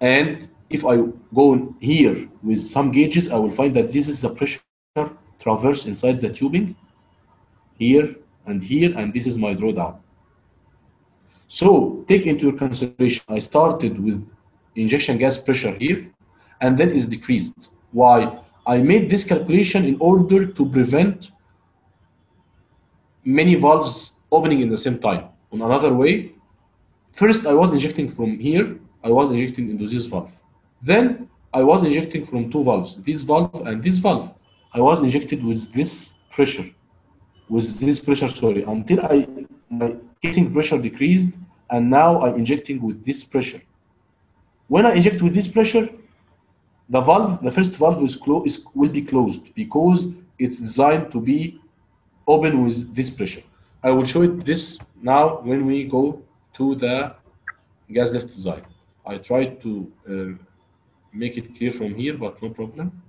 And if I go here with some gauges, I will find that this is the pressure traverse inside the tubing here and here, and this is my drawdown. So take into consideration, I started with injection gas pressure here, and then is decreased. Why? I made this calculation in order to prevent many valves opening in the same time. On another way, first I was injecting from here, I was injecting into this valve. Then I was injecting from two valves, this valve and this valve. I was injected with this pressure, with this pressure, sorry, until I my casing pressure decreased, and now I'm injecting with this pressure. When I inject with this pressure, the valve, the first valve is, will be closed because it's designed to be open with this pressure. I will show it this now when we go to the gas lift design. I tried to uh, make it clear from here, but no problem.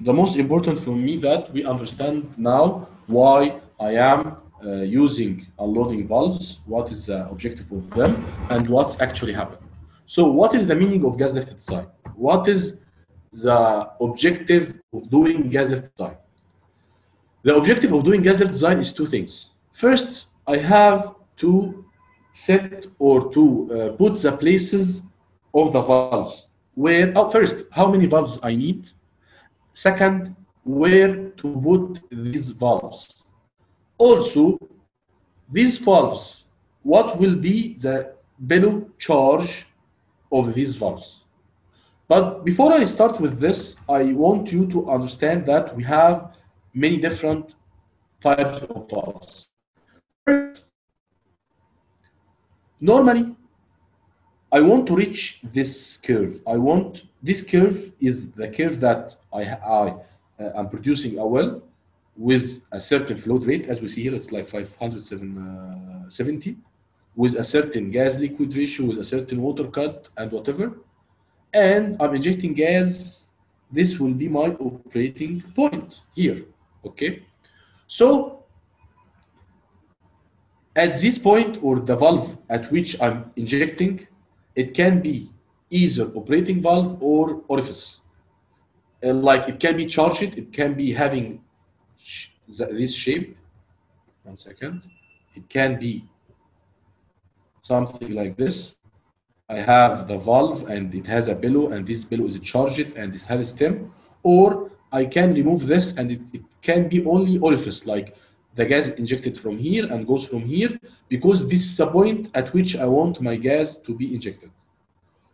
The most important for me that we understand now why I am uh, using unloading valves, what is the objective of them, and what's actually happening. So what is the meaning of gas lift design? What is the objective of doing gas lift design? The objective of doing gas lift design is two things. First, I have to set or to uh, put the places of the valves. Where, oh, first, how many valves I need. Second, where to put these valves. Also, these valves, what will be the bellow charge of these valves? But before I start with this, I want you to understand that we have many different types of valves. First, normally, I want to reach this curve. I want this curve is the curve that I, I uh, am producing a well with a certain float rate, as we see here, it's like 570, with a certain gas liquid ratio, with a certain water cut, and whatever. And I'm injecting gas. This will be my operating point here. Okay. So at this point, or the valve at which I'm injecting, it can be either operating valve or orifice. And like it can be charged, it can be having sh- this shape. One second. It can be something like this. I have the valve and it has a bellow and this bellow is charged and this has a stem. Or I can remove this and it, it can be only orifice, like the gas injected from here and goes from here because this is the point at which I want my gas to be injected.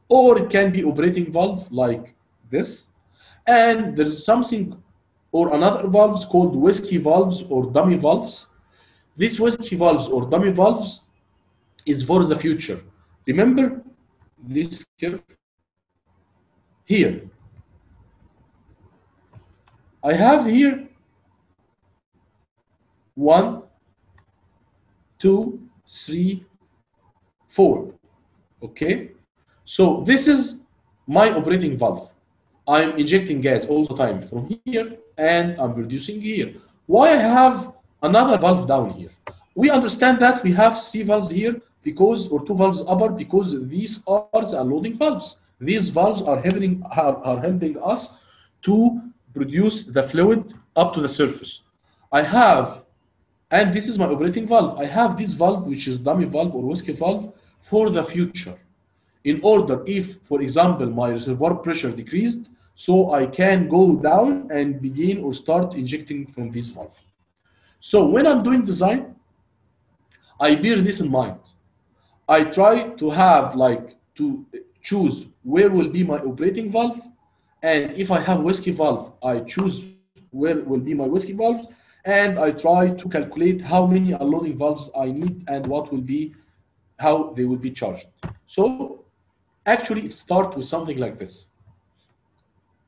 Or it can be operating valve like this. And there's something or another valves called whiskey valves or dummy valves. These whiskey valves or dummy valves is for the future. Remember this curve here. I have here one, two, three, four. Okay? So this is my operating valve. I'm injecting gas all the time from here and I'm producing here. Why I have another valve down here? We understand that we have three valves here because, or two valves upper because these are the unloading valves. These valves are helping, are, are helping us to produce the fluid up to the surface. I have, and this is my operating valve, I have this valve, which is dummy valve or whiskey valve for the future. In order, if, for example, my reservoir pressure decreased, so I can go down and begin or start injecting from this valve. So when I'm doing design, I bear this in mind. I try to have like to choose where will be my operating valve, and if I have whiskey valve, I choose where will be my whiskey valves, and I try to calculate how many unloading valves I need and what will be, how they will be charged. So actually it starts with something like this.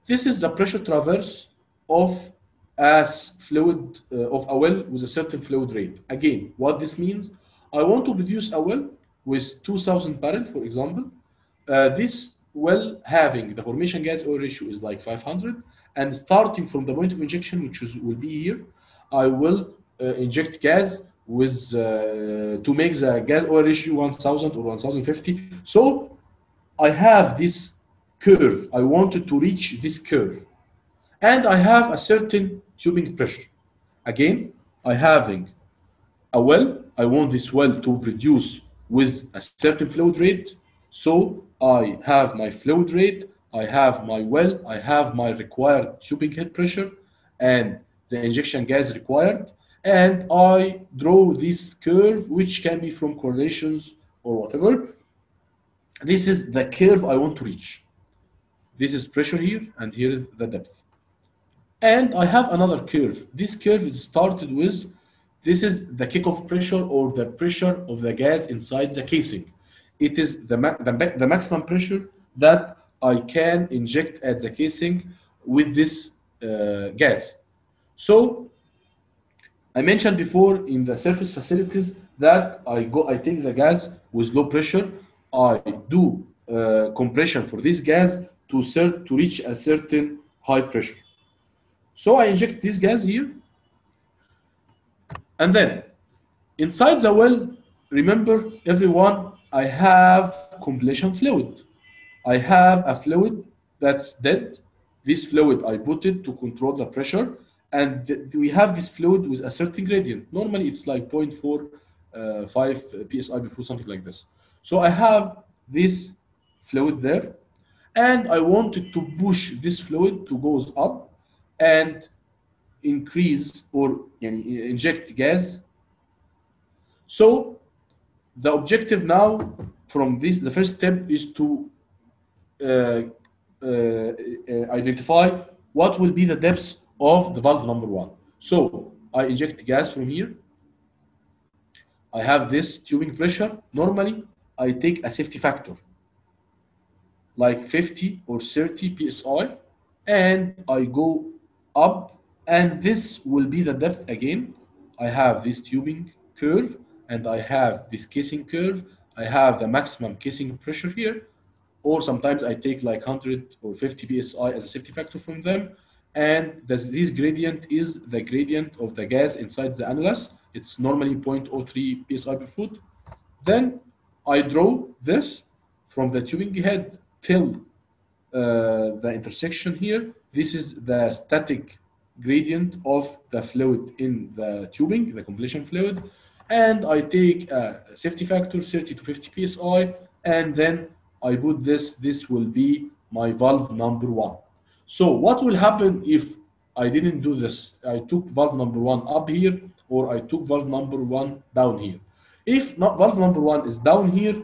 This is the pressure traverse of a fluid uh, of a well with a certain fluid rate. Again, what this means, I want to produce a well with 2000 barrel, for example. Uh, this well having the formation gas oil ratio is like 500 and starting from the point of injection, which is, will be here, I will uh, inject gas with uh, to make the gas oil ratio 1000 or 1050. So I have this curve. I wanted to reach this curve. And I have a certain tubing pressure. Again, I having a well. I want this well to produce with a certain flow rate. So I have my flow rate, I have my well, I have my required tubing head pressure and the injection gas required. And I draw this curve, which can be from correlations or whatever. This is the curve I want to reach. This is pressure here, and here is the depth. And I have another curve. This curve is started with, this is the kickoff pressure or the pressure of the gas inside the casing. It is the, ma the, the maximum pressure that I can inject at the casing with this uh, gas. So I mentioned before in the surface facilities that I go, I take the gas with low pressure. I do uh, compression for this gas to cert, to reach a certain high pressure. So I inject this gas here, and then inside the well, remember everyone, I have completion fluid. I have a fluid that's dead. This fluid I put it to control the pressure, and we have this fluid with a certain gradient. Normally it's like 0.4, uh, 5 psi before something like this. So I have this fluid there, and I wanted to push this fluid to goes up and increase or inject gas. So the objective now from this, the first step is to uh, uh, uh, identify what will be the depths of the valve number one. So I inject gas from here. I have this tubing pressure. Normally, I take a safety factor, like 50 or 30 psi, and I go up, and this will be the depth again. I have this tubing curve, and I have this casing curve. I have the maximum casing pressure here, or sometimes I take like 100 or 50 psi as a safety factor from them. And this, this gradient is the gradient of the gas inside the annulus. It's normally 0.03 psi per foot. Then I draw this from the tubing head till uh, the intersection here. This is the static gradient of the fluid in the tubing, the completion fluid. And I take a safety factor, 30 to 50 psi, and then I put this, this will be my valve number one. So what will happen if I didn't do this? I took valve number one up here, or I took valve number one down here. If not valve number one is down here,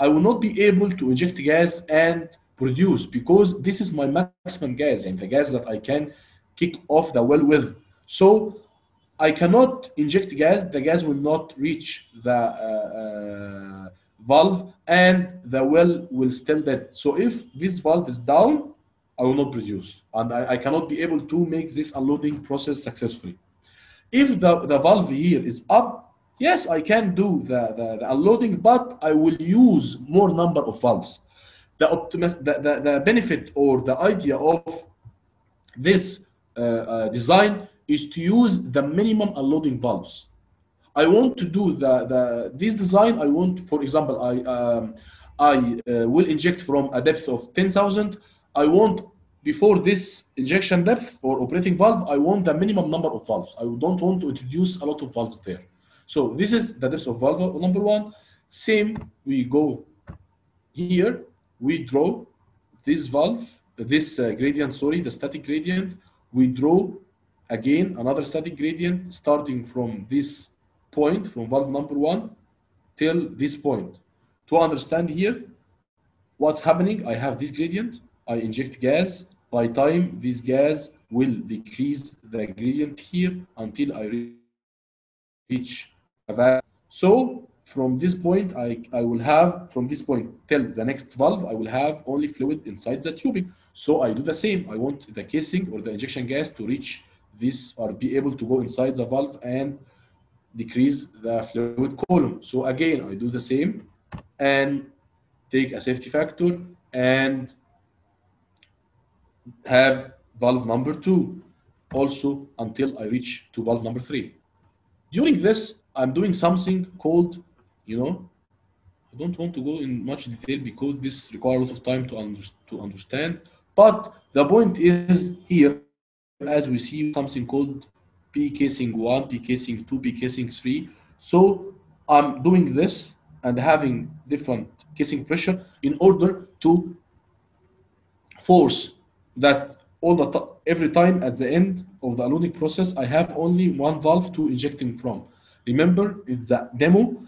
I will not be able to inject gas and produce because this is my maximum gas and the gas that I can kick off the well with. So I cannot inject gas, the gas will not reach the uh, uh, valve and the well will still dead. So if this valve is down, I will not produce and I, I cannot be able to make this unloading process successfully. If the, the valve here is up, yes, I can do the, the, the unloading, but I will use more number of valves. The, optimi- the, the, the benefit or the idea of this uh, uh, design is to use the minimum unloading valves. I want to do the, the this design. I want, for example, I um, I uh, will inject from a depth of 10,000. I want before this injection depth or operating valve, I want the minimum number of valves. I don't want to introduce a lot of valves there. So this is the depth of valve number one. Same, we go here, we draw this valve, this uh, gradient, sorry, the static gradient. We draw again another static gradient starting from this point, from valve number one till this point. To understand here what's happening, I have this gradient, I inject gas, by time this gas will decrease the gradient here until I reach value. So from this point, I, I will have, from this point till the next valve, I will have only fluid inside the tubing. So I do the same. I want the casing or the injection gas to reach this or be able to go inside the valve and decrease the fluid column. So again, I do the same and take a safety factor and have valve number two also until I reach to valve number three. During this, I'm doing something called, you know, I don't want to go in much detail because this requires a lot of time to, to understand. But the point is here, as we see something called P casing 1, P casing 2, P casing 3. So I'm doing this and having different casing pressure in order to force that all the every time at the end of the unloading process, I have only one valve to injecting from. Remember, in the demo.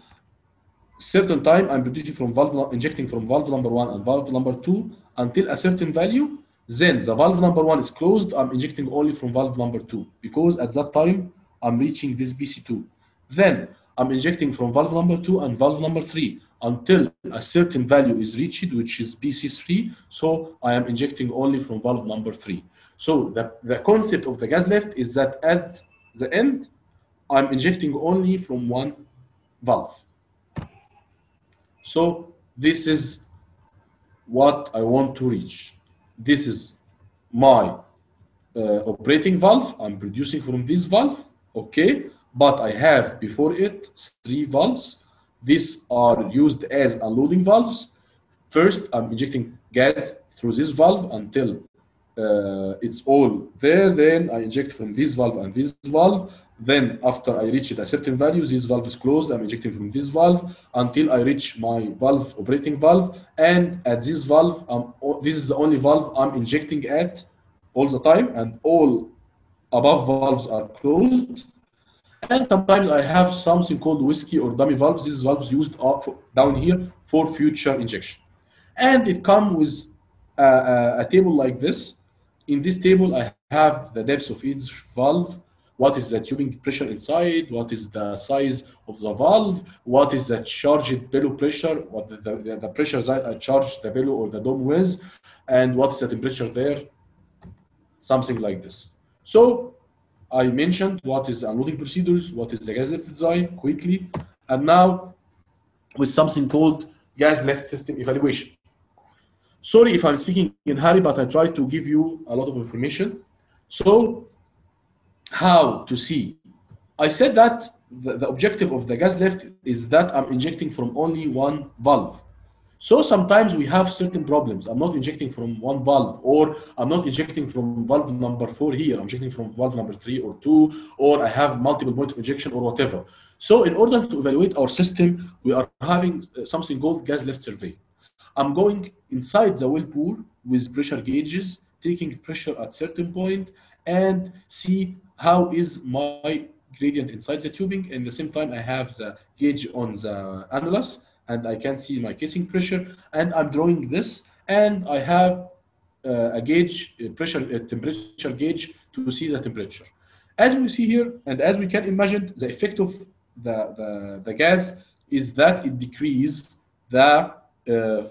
Certain time I'm producing from valve injecting from valve number one and valve number two until a certain value. Then the valve number one is closed. I'm injecting only from valve number two because at that time I'm reaching this BC2. Then I'm injecting from valve number two and valve number three until a certain value is reached, which is BC3. So I am injecting only from valve number three. So the, the concept of the gas lift is that at the end, I'm injecting only from one valve. So this is what I want to reach. This is my uh, operating valve. I'm producing from this valve, okay? But I have before it three valves. These are used as unloading valves. First, I'm injecting gas through this valve until uh, it's all there. Then I inject from this valve and this valve. Then after I reach a certain value, this valve is closed. I'm injecting from this valve until I reach my valve operating valve. And at this valve, this is the only valve I'm injecting at all the time, and all above valves are closed. And sometimes I have something called whiskey or dummy valves. These valves used up for, down here for future injection. And it comes with a, a, a table like this. In this table, I have the depth of each valve, what is the tubing pressure inside, what is the size of the valve, what is the charged bellow pressure, what the, the, the pressure that I charge the bellow or the dome with, and what is the temperature there, something like this. So I mentioned what is the unloading procedures, what is the gas lift design quickly, and now with something called gas lift system evaluation. Sorry if I'm speaking in hurry, but I try to give you a lot of information. So how to see? I said that the, the objective of the gas lift is that I'm injecting from only one valve. So sometimes we have certain problems. I'm not injecting from one valve, or I'm not injecting from valve number four here. I'm injecting from valve number three or two, or I have multiple points of injection or whatever. So in order to evaluate our system, we are having uh, something called gas lift survey. I'm going inside the well pool with pressure gauges, taking pressure at certain point, and see how is my gradient inside the tubing. And the same time, I have the gauge on the annulus and I can see my casing pressure and I'm drawing this and I have uh, a gauge, a pressure, a temperature gauge to see the temperature. As we see here and as we can imagine, the effect of the, the, the gas is that it decreases the uh, uh,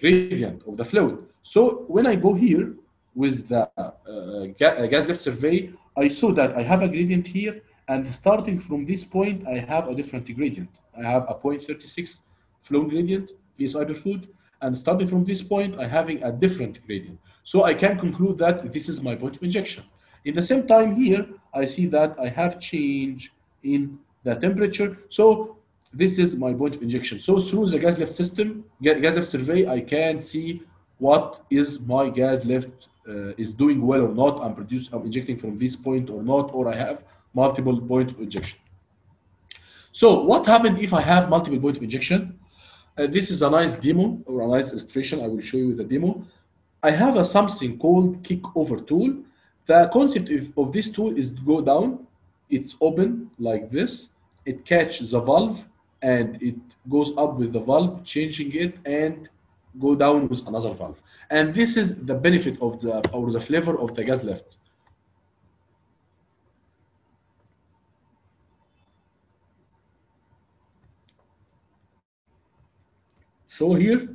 gradient of the fluid. So when I go here with the uh, ga gas lift survey, I saw that I have a gradient here and starting from this point, I have a different gradient. I have a 0.36 flow gradient, PSI per foot. And starting from this point, I'm having a different gradient. So I can conclude that this is my point of injection. In the same time here, I see that I have change in the temperature. So this is my point of injection. So through the gas lift system, gas lift survey, I can see what is my gas lift uh, is doing well or not. I'm producing, I'm injecting from this point or not, or I have multiple point of injection. So what happened if I have multiple point of injection? Uh, this is a nice demo or a nice illustration. I will show you the demo. I have a something called kick over tool. The concept of, of this tool is to go down. It's open like this. It catches the valve and it goes up with the valve, changing it and go down with another valve. And this is the benefit of the or the flavor of the gas lift. So here.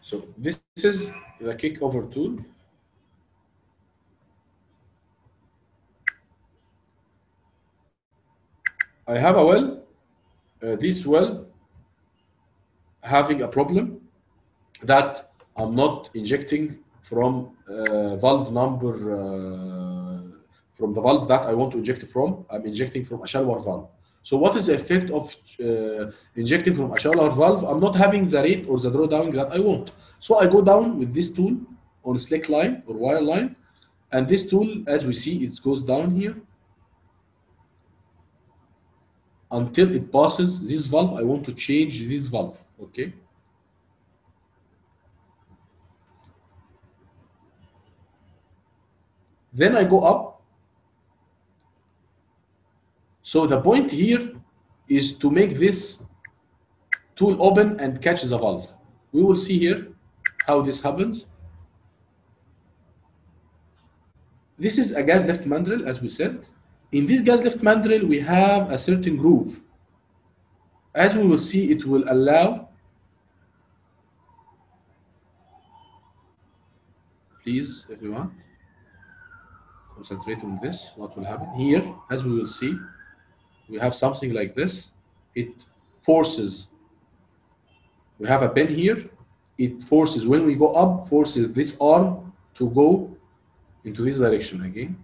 So this is the kickover tool. I have a well, uh, this well having a problem that I'm not injecting from uh, valve number, uh, from the valve that I want to inject from, I'm injecting from a shallower valve. So what is the effect of uh, injecting from a shallower valve? I'm not having the rate or the drawdown that I want. So I go down with this tool on slick line or wire line. And this tool, as we see, it goes down here until it passes this valve. I want to change this valve, okay? Then I go up. So the point here is to make this tool open and catch the valve. We will see here how this happens. This is a gas lift mandrel, as we said. In this gas lift mandrel, we have a certain groove. As we will see, it will allow, please, everyone, concentrate on this, what will happen. Here, as we will see, we have something like this. It forces, we have a pin here. It forces, when we go up, forces this arm to go into this direction again.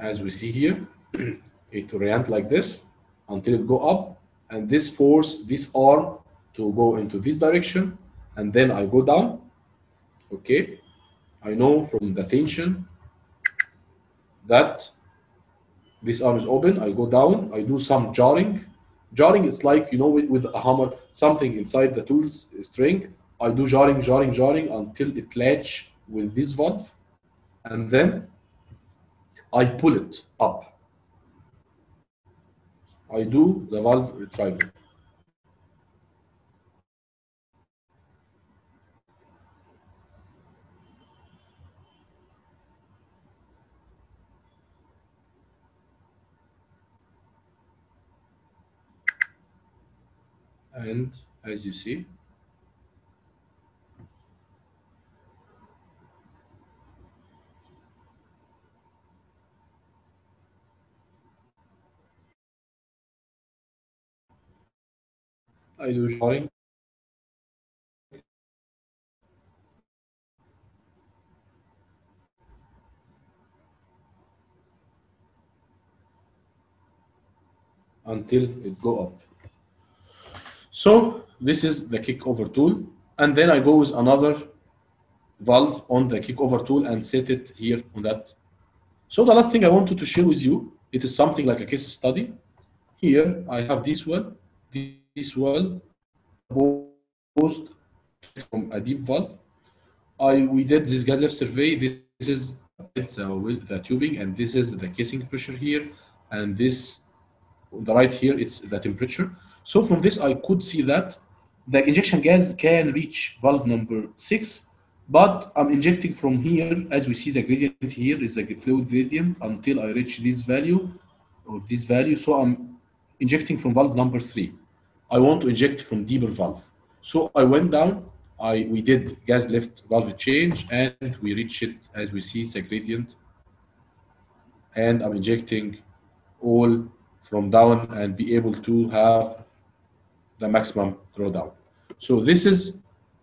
As we see here, it orient like this until it go up, and this force this arm to go into this direction, and then I go down. Okay, I know from the tension that this arm is open. I go down. I do some jarring. Jarring is like you know with, with a hammer, something inside the tool's string. I do jarring, jarring, jarring until it latch with this valve, and then I pull it up. I do the valve retrieval. And as you see, I do jarring. until it go up. So this is the kickover tool. And then I go with another valve on the kickover tool and set it here on that. So the last thing I wanted to share with you, it is something like a case study. Here I have this one, this well posed from a deep valve. I we did this gas survey. This is it's uh, the tubing, and this is the casing pressure here, and this on the right here it's the temperature. So from this I could see that the injection gas can reach valve number six, but I'm injecting from here, as we see the gradient here is a fluid gradient until I reach this value or this value. So I'm injecting from valve number three. I want to inject from deeper valve. So I went down, I we did gas lift valve change, and we reached it as we see the gradient. And I'm injecting all from down and be able to have the maximum drawdown. So this is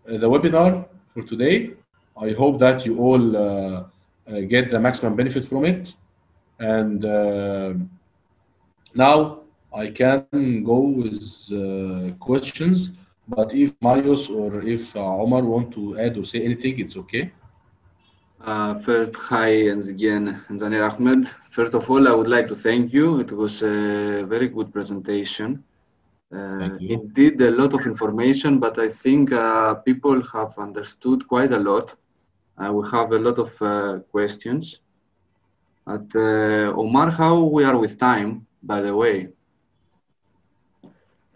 uh, the webinar for today. I hope that you all uh, uh, get the maximum benefit from it. And uh, now I can go with uh, questions. But if Marius or if uh, Omar want to add or say anything, it's okay. Uh, first, hi, and again, Engineer Ahmed. First of all, I would like to thank you. It was a very good presentation. Uh, indeed, a lot of information, but I think uh, people have understood quite a lot. Uh, we have a lot of uh, questions. Uh, Omar, how we are with time, by the way?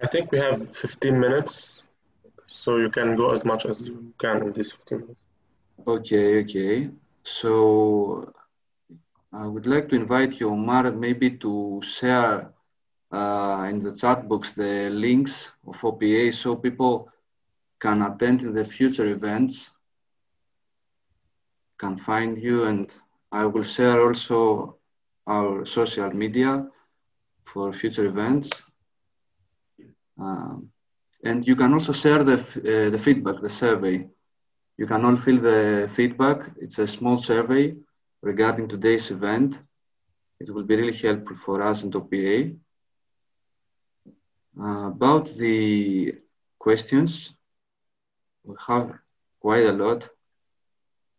I think we have 15 minutes, so you can go as much as you can in these 15 minutes. Okay, okay. So I would like to invite you, Omar, maybe to share uh, in the chat box the links of OPA so people can attend in the future events, can find you, and I will share also our social media for future events. Um, and you can also share the, uh, the feedback, the survey. You can all fill the feedback. It's a small survey regarding today's event. It will be really helpful for us and OPA. Uh, about the questions, we have quite a lot.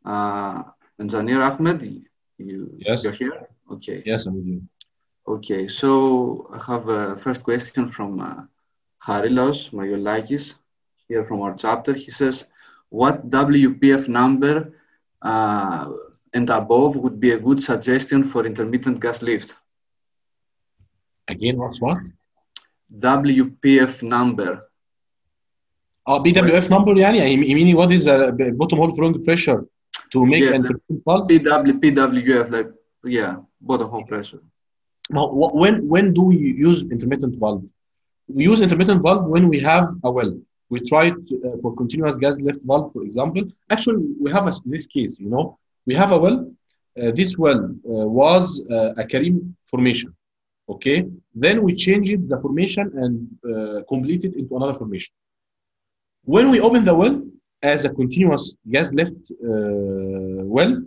Uh, Engineer Ahmed, you, Yes. you're here? Okay. Yes, I'm with you. Okay, so I have a first question from Harilos Mariolakis here from our chapter. He says, what WPF number uh, and above would be a good suggestion for intermittent gas lift? Again, what's what? WPF number. Oh, BWF number, yeah, yeah. mean, what is the bottom hole flowing pressure to make yes, an valve? PW, PWF, like, yeah, bottom hole pressure. Now, when, when do you use intermittent valve? We use intermittent valve when we have a well. We try uh, for continuous gas lift valve, for example. Actually, we have a, this case. You know, we have a well. Uh, this well uh, was uh, a Kareem formation. Okay, then we changed the formation and uh, complete it into another formation. When we open the well as a continuous gas lift well,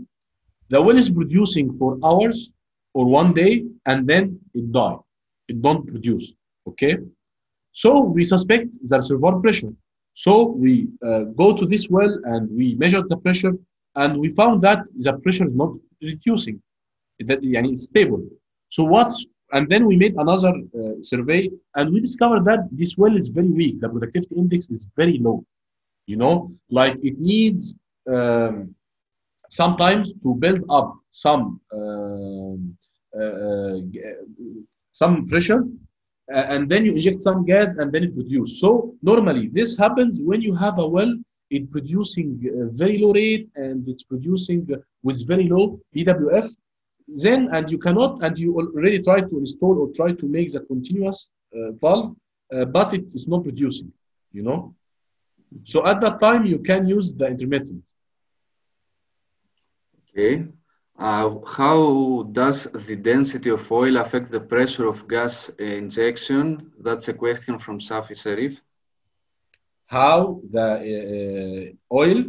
the well is producing for hours or one day and then it die. It don't produce. Okay. So we suspect the reservoir pressure. So we uh, go to this well and we measure the pressure and we found that the pressure is not reducing. That, it's stable. So what? And then we made another uh, survey and we discovered that this well is very weak. The productivity index is very low. You know, like it needs um, sometimes to build up some um, uh, uh some pressure uh, and then you inject some gas and then it produces. So normally this happens when you have a well it producing uh, very low rate and it's producing uh, with very low bwf then and you cannot and you already try to install or try to make the continuous uh, valve uh, but it is not producing you know? So at that time you can use the intermittent. Okay. Uh, how does the density of oil affect the pressure of gas uh, injection? That's a question from Safi Sharif. how the uh, oil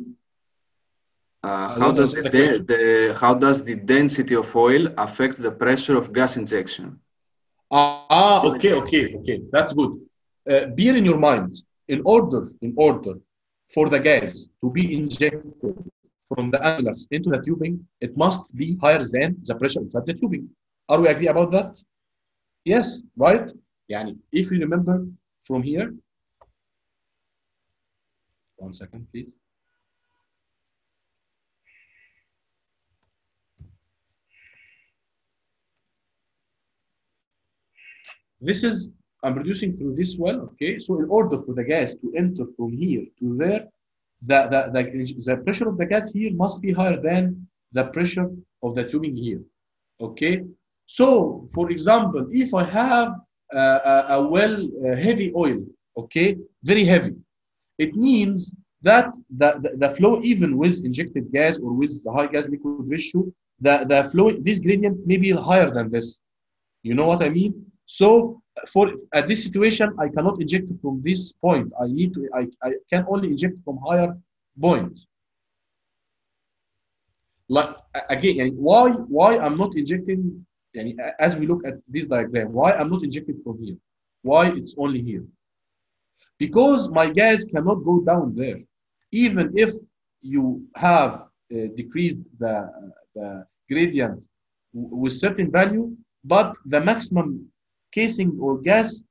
Uh, how does the, the the how does the density of oil affect the pressure of gas injection? Ah, okay, okay, okay. That's good. Uh, bear in your mind, in order, in order for the gas to be injected from the annulus into the tubing, it must be higher than the pressure inside the tubing. Are we agree about that? Yes, right? Yani, if you remember from here, one second, please. This is, I'm producing through this well, okay? So in order for the gas to enter from here to there, the, the, the, the pressure of the gas here must be higher than the pressure of the tubing here, okay? So, for example, if I have a, a, a well uh, heavy oil, okay, very heavy, it means that the, the, the flow, even with injected gas or with the high gas liquid ratio, the, the flow, this gradient may be higher than this. You know what I mean? So uh, for at this situation, I cannot inject from this point. I need to. I, I can only inject from higher points. Like again, why why I'm not injecting? As we look at this diagram, why I'm not injecting from here? Why it's only here? because my gas cannot go down there. Even if you have uh, decreased the, uh, the gradient with certain value, but the maximum casing or gas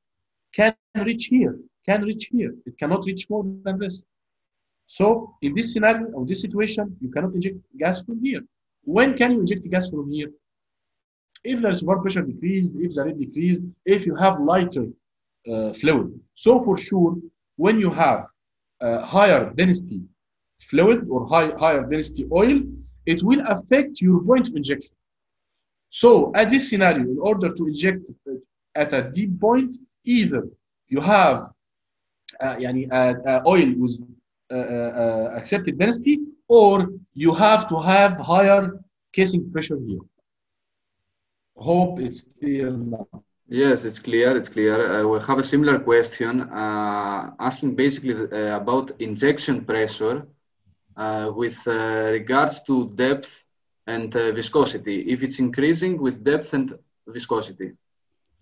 can reach here, can reach here. It cannot reach more than this. So in this scenario or this situation, you cannot inject gas from here. When can you inject gas from here? If there is reservoir pressure decreased, if the rate decreased, if you have lighter uh, fluid. So for sure, when you have uh, higher density fluid or high, higher density oil, it will affect your point of injection. So at this scenario, in order to inject at a deep point, either you have uh, يعني, uh, uh, oil with uh, uh, accepted density, or you have to have higher casing pressure here. Hope it's clear now. Yes, it's clear. It's clear. Uh, we have a similar question uh, asking basically uh, about injection pressure uh, with uh, regards to depth and uh, viscosity. If it's increasing with depth and viscosity.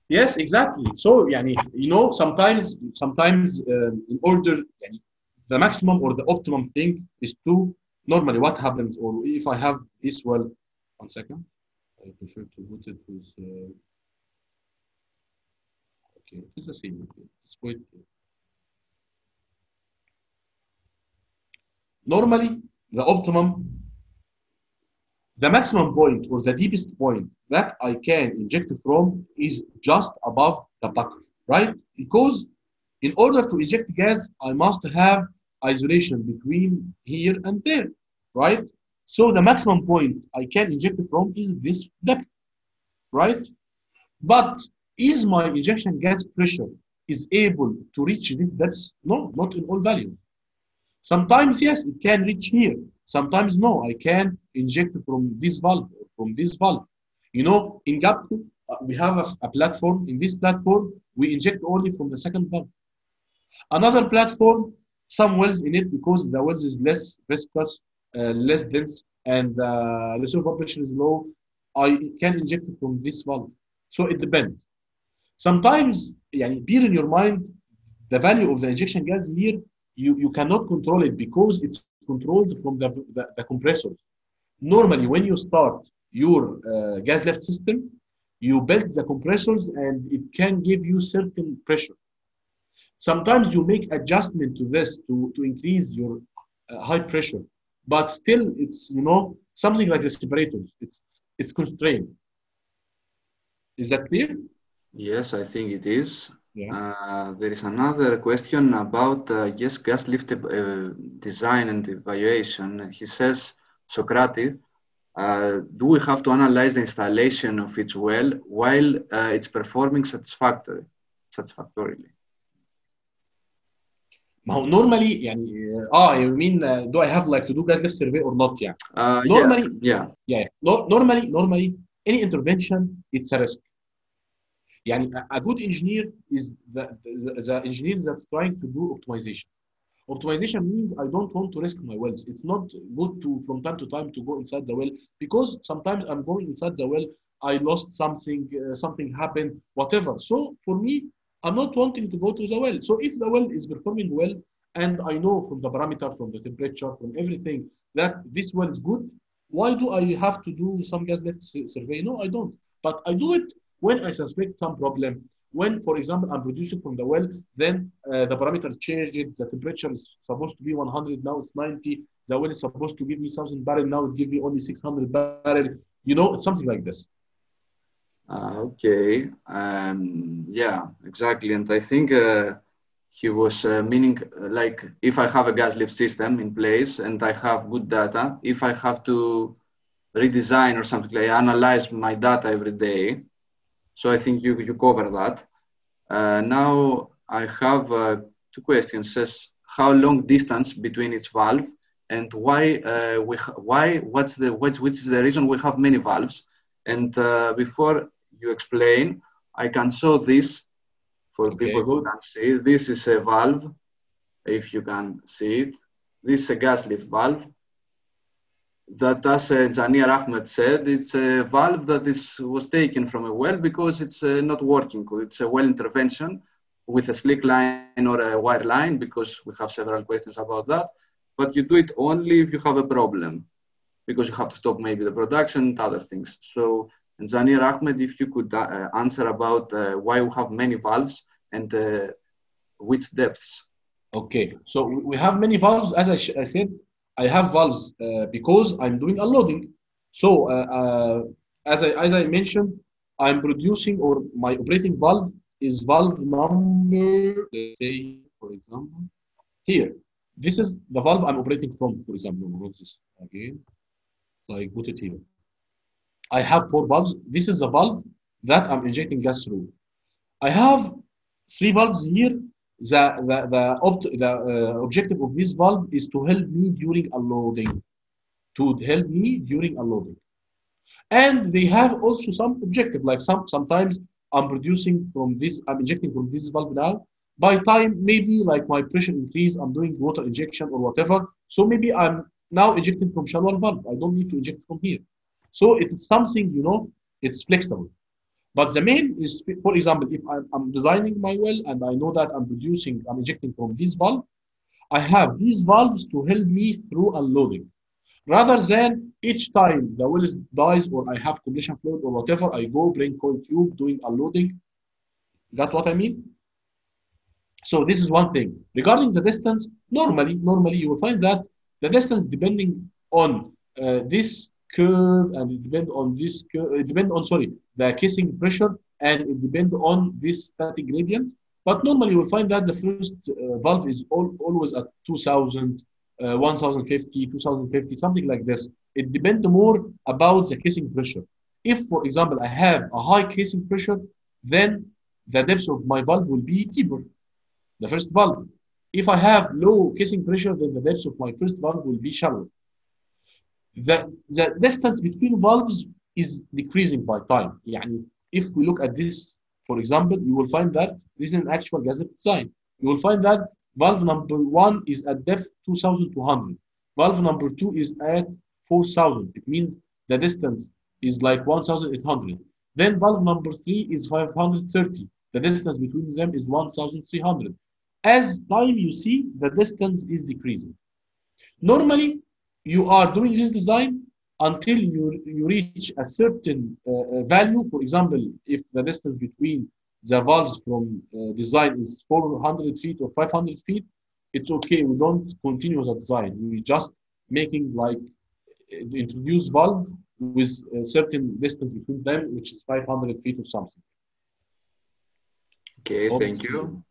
Yes, exactly. So, yani, you know, sometimes, sometimes uh, in order, yani, the maximum or the optimum thing is to normally what happens, or if I have this, well, one second, I prefer to put it with, uh, okay, it is the same. It's quite. wait. Normally, the optimum, the maximum point or the deepest point that I can inject from is just above the packer, right? Because in order to inject gas, I must have isolation between here and there, right? So the maximum point I can inject from is this depth, right? But is my injection gas pressure is able to reach this depth? No, not in all values. Sometimes yes, it can reach here. Sometimes no, I can inject from this valve from this valve. You know, in GAPCO, uh, we have a, a platform. In this platform, we inject only from the second valve. Another platform, some wells in it because the wells is less viscous, uh, less dense, and uh, the reservoir pressure is low. I can inject from this valve. So it depends. Sometimes, يعني, bear in your mind the value of the injection gas here. You, you cannot control it because it's controlled from the, the, the compressors. Normally, when you start your uh, gas lift system, you build the compressors and it can give you certain pressure. Sometimes you make adjustment to this to, to increase your uh, high pressure, but still it's you know something like the separators. It's it's constrained. Is that clear? Yes, I think it is. Yeah. Uh, there is another question about uh, yes, gas lift uh, design and evaluation. He says, Socrates, uh, do we have to analyze the installation of each well while uh, it's performing satisfactory, satisfactorily? ما هو normally يعني اه you mean uh, do I have like to do gas lift survey or not يعني Uh, Normally- yeah, yeah. yeah no, normally normally any intervention it's a risk يعني a, a good engineer is the, the, the engineer that's trying to do optimization optimization means I don't want to risk my wells it's not good to from time to time to go inside the well because sometimes I'm going inside the well I lost something uh, something happened whatever so for me I'm not wanting to go to the well so if the well is performing well and I know from the parameter from the temperature from everything that this well is good why do I have to do some gas lift survey? No, I don't. But I do it when I suspect some problem. When, for example, I'm producing from the well, then uh, the parameter changed. The temperature is supposed to be 100, now it's 90. The well is supposed to give me 1,000 barrel, now it gives me only 600 barrel. You know, something like this. Uh, okay. Um, yeah, exactly. And I think uh, he was uh, meaning uh, like if I have a gas lift system in place and I have good data, if I have to redesign or something like analyze my data every day. So I think you, you cover that. Uh, now I have uh, two questions. Says how long distance between each valve and why uh, we why what's the which is the reason we have many valves and uh, before you explain, I can show this for Okay, people who can see. This is a valve, if you can see it. This is a gas lift valve. That, as uh, Janir Ahmed said, it's a valve that is was taken from a well because it's uh, not working. It's a well intervention. with a slick line or a wire line because we have several questions about that. But you do it only if you have a problem because you have to stop maybe the production and other things. So, Zanir Ahmed, if you could uh, answer about uh, why we have many valves and uh, which depths. Okay, so we have many valves. As I, I said, I have valves uh, because I'm doing unloading. So uh, uh, as I as I mentioned, I'm producing or my operating valve is valve number. Let's say, for example, here. This is the valve I'm operating from. For example, this again? Like put it here. I have four valves. This is the valve that I'm injecting gas through. I have three valves here the the the, opt- the uh, objective of this valve is to help me during unloading. To help me during unloading. And they have also some objective like some sometimes i'm producing from this i'm injecting from this valve now. By time maybe like my pressure increase i'm doing water injection or whatever. So maybe i'm now injecting from shallow valve. I don't need to inject from here. So it's something you know it's flexible but the main is, for example, if I'm, I'm, designing my well and I know that I'm producing, I'm injecting from this valve, I have these valves to help me through unloading. Rather than each time the well is dies or I have completion fluid or whatever, I go bring coil tube doing unloading. Got what I mean? So this is one thing. Regarding the distance, normally, normally you will find that the distance depending on uh, this curve and it depends on this curve, it depends on, sorry, the casing pressure and it depends on this static gradient. But normally you will find that the first uh, valve is all, always at 2000, uh, 1050, 2050, something like this. It depends more about the casing pressure. If, for example, I have a high casing pressure, then the depth of my valve will be deeper, the first valve. If I have low casing pressure, then the depth of my first valve will be shallow the, the distance between valves is decreasing by time. يعني if we look at this, for example, you will find that this is an actual gas depth design. You will find that valve number one is at depth 2200. Valve number two is at 4000. It means the distance is like 1800. Then valve number three is 530. The distance between them is 1300. As time you see, the distance is decreasing. Normally, you are doing this design until you, you reach a certain uh, value. For example, if the distance between the valves from uh, design is 400 feet or 500 feet, it's okay. We don't continue the design. We just making like introduce valve with a certain distance between them, which is 500 feet or something. Okay, thank you.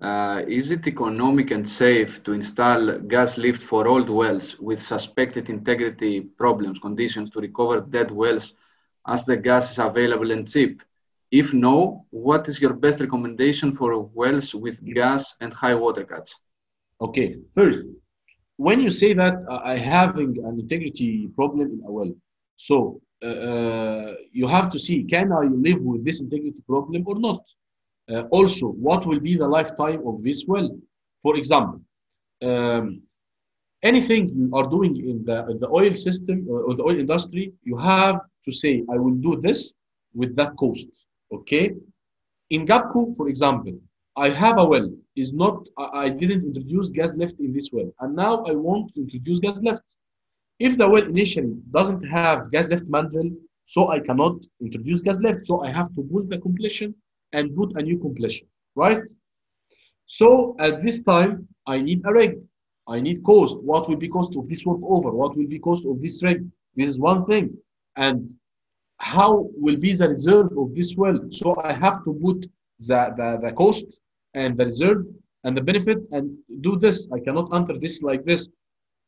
Uh, is it economic and safe to install gas lift for old wells with suspected integrity problems, conditions to recover dead wells as the gas is available and cheap? If no, what is your best recommendation for wells with gas and high water cuts? Okay, first, when you say that uh, I having an integrity problem in a well, so uh, you have to see can I live with this integrity problem or not? Uh, also, what will be the lifetime of this well? For example, um, anything you are doing in the, in the oil system or, or, the oil industry, you have to say, I will do this with that cost. Okay? In GUPCO, for example, I have a well, is not, I, didn't introduce gas lift in this well, and now I want to introduce gas lift. If the well initially doesn't have gas lift mandrel, so I cannot introduce gas lift. so I have to pull the completion and put a new completion, right? So at this time, I need a rig. I need cost. What will be cost of this work over? What will be cost of this rig? This is one thing. And how will be the reserve of this well? So I have to put the, the, the cost and the reserve and the benefit and do this. I cannot enter this like this.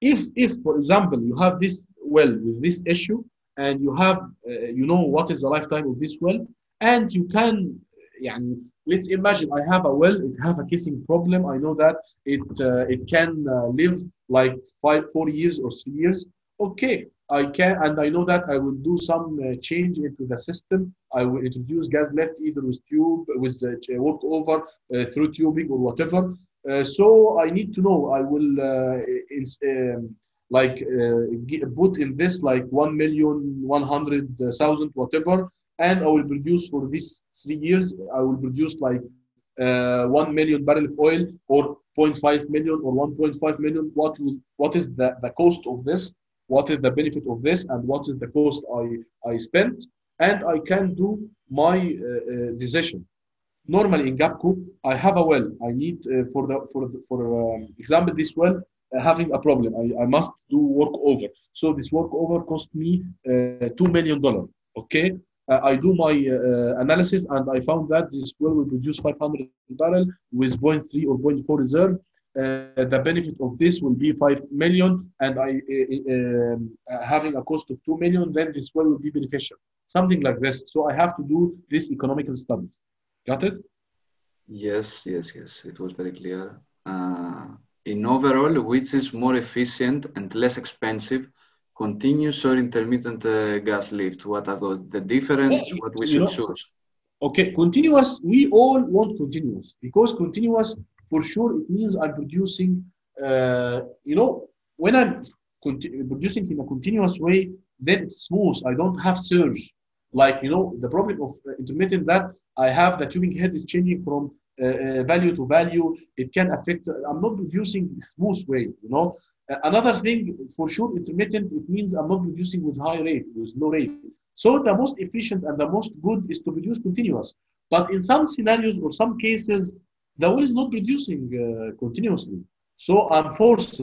If, if for example, you have this well with this issue and you have, uh, you know what is the lifetime of this well, and you can يعني let's imagine I have a well, it have a casing problem. I know that it uh, it can uh, live like five, four years or three years. Okay, I can, and I know that I will do some uh, change into the system. I will introduce gas lift either with tube, with uh, work over uh, through tubing or whatever. Uh, so I need to know. I will uh, um, like put in this like one million one hundred thousand whatever and I will produce for these three years, I will produce like uh, 1 million barrel of oil or 0.5 million or 1.5 million. What will, what is the, the cost of this? What is the benefit of this? And what is the cost i i spent? And i can do my uh, uh, decision. Normally in gupco i have a well. I need uh, for the for the, for um, example this well uh, having a problem. I, I must do work over so this work over cost me uh, 2 million dollars. Okay uh, I do my uh, analysis and I found that this well will produce 500 barrel with 0.3 or 0.4 reserve. Uh, the benefit of this will be 5 million and I um, having a cost of 2 million, then this well will be beneficial. Something like this. So I have to do this economical study. Got it? Yes, yes, yes. It was very clear. Uh, in overall, which is more efficient and less expensive continuous or intermittent uh, gas lift? What are the, the difference? What we should know- choose? Okay, continuous. We all want continuous because continuous, for sure, it means I'm producing. Uh, you know, when I'm producing in a continuous way, then it's smooth. I don't have surge. Like you know, the problem of uh, intermittent that I have the tubing head is changing from uh, uh, value to value. It can affect. I'm not producing smooth way. You know. Uh, another thing, for sure, intermittent. It means I'm not producing with high rate, with low rate. So the most efficient and the most good is to produce continuous. But in some scenarios or some cases, the well is not producing uh, continuously. So I'm forced.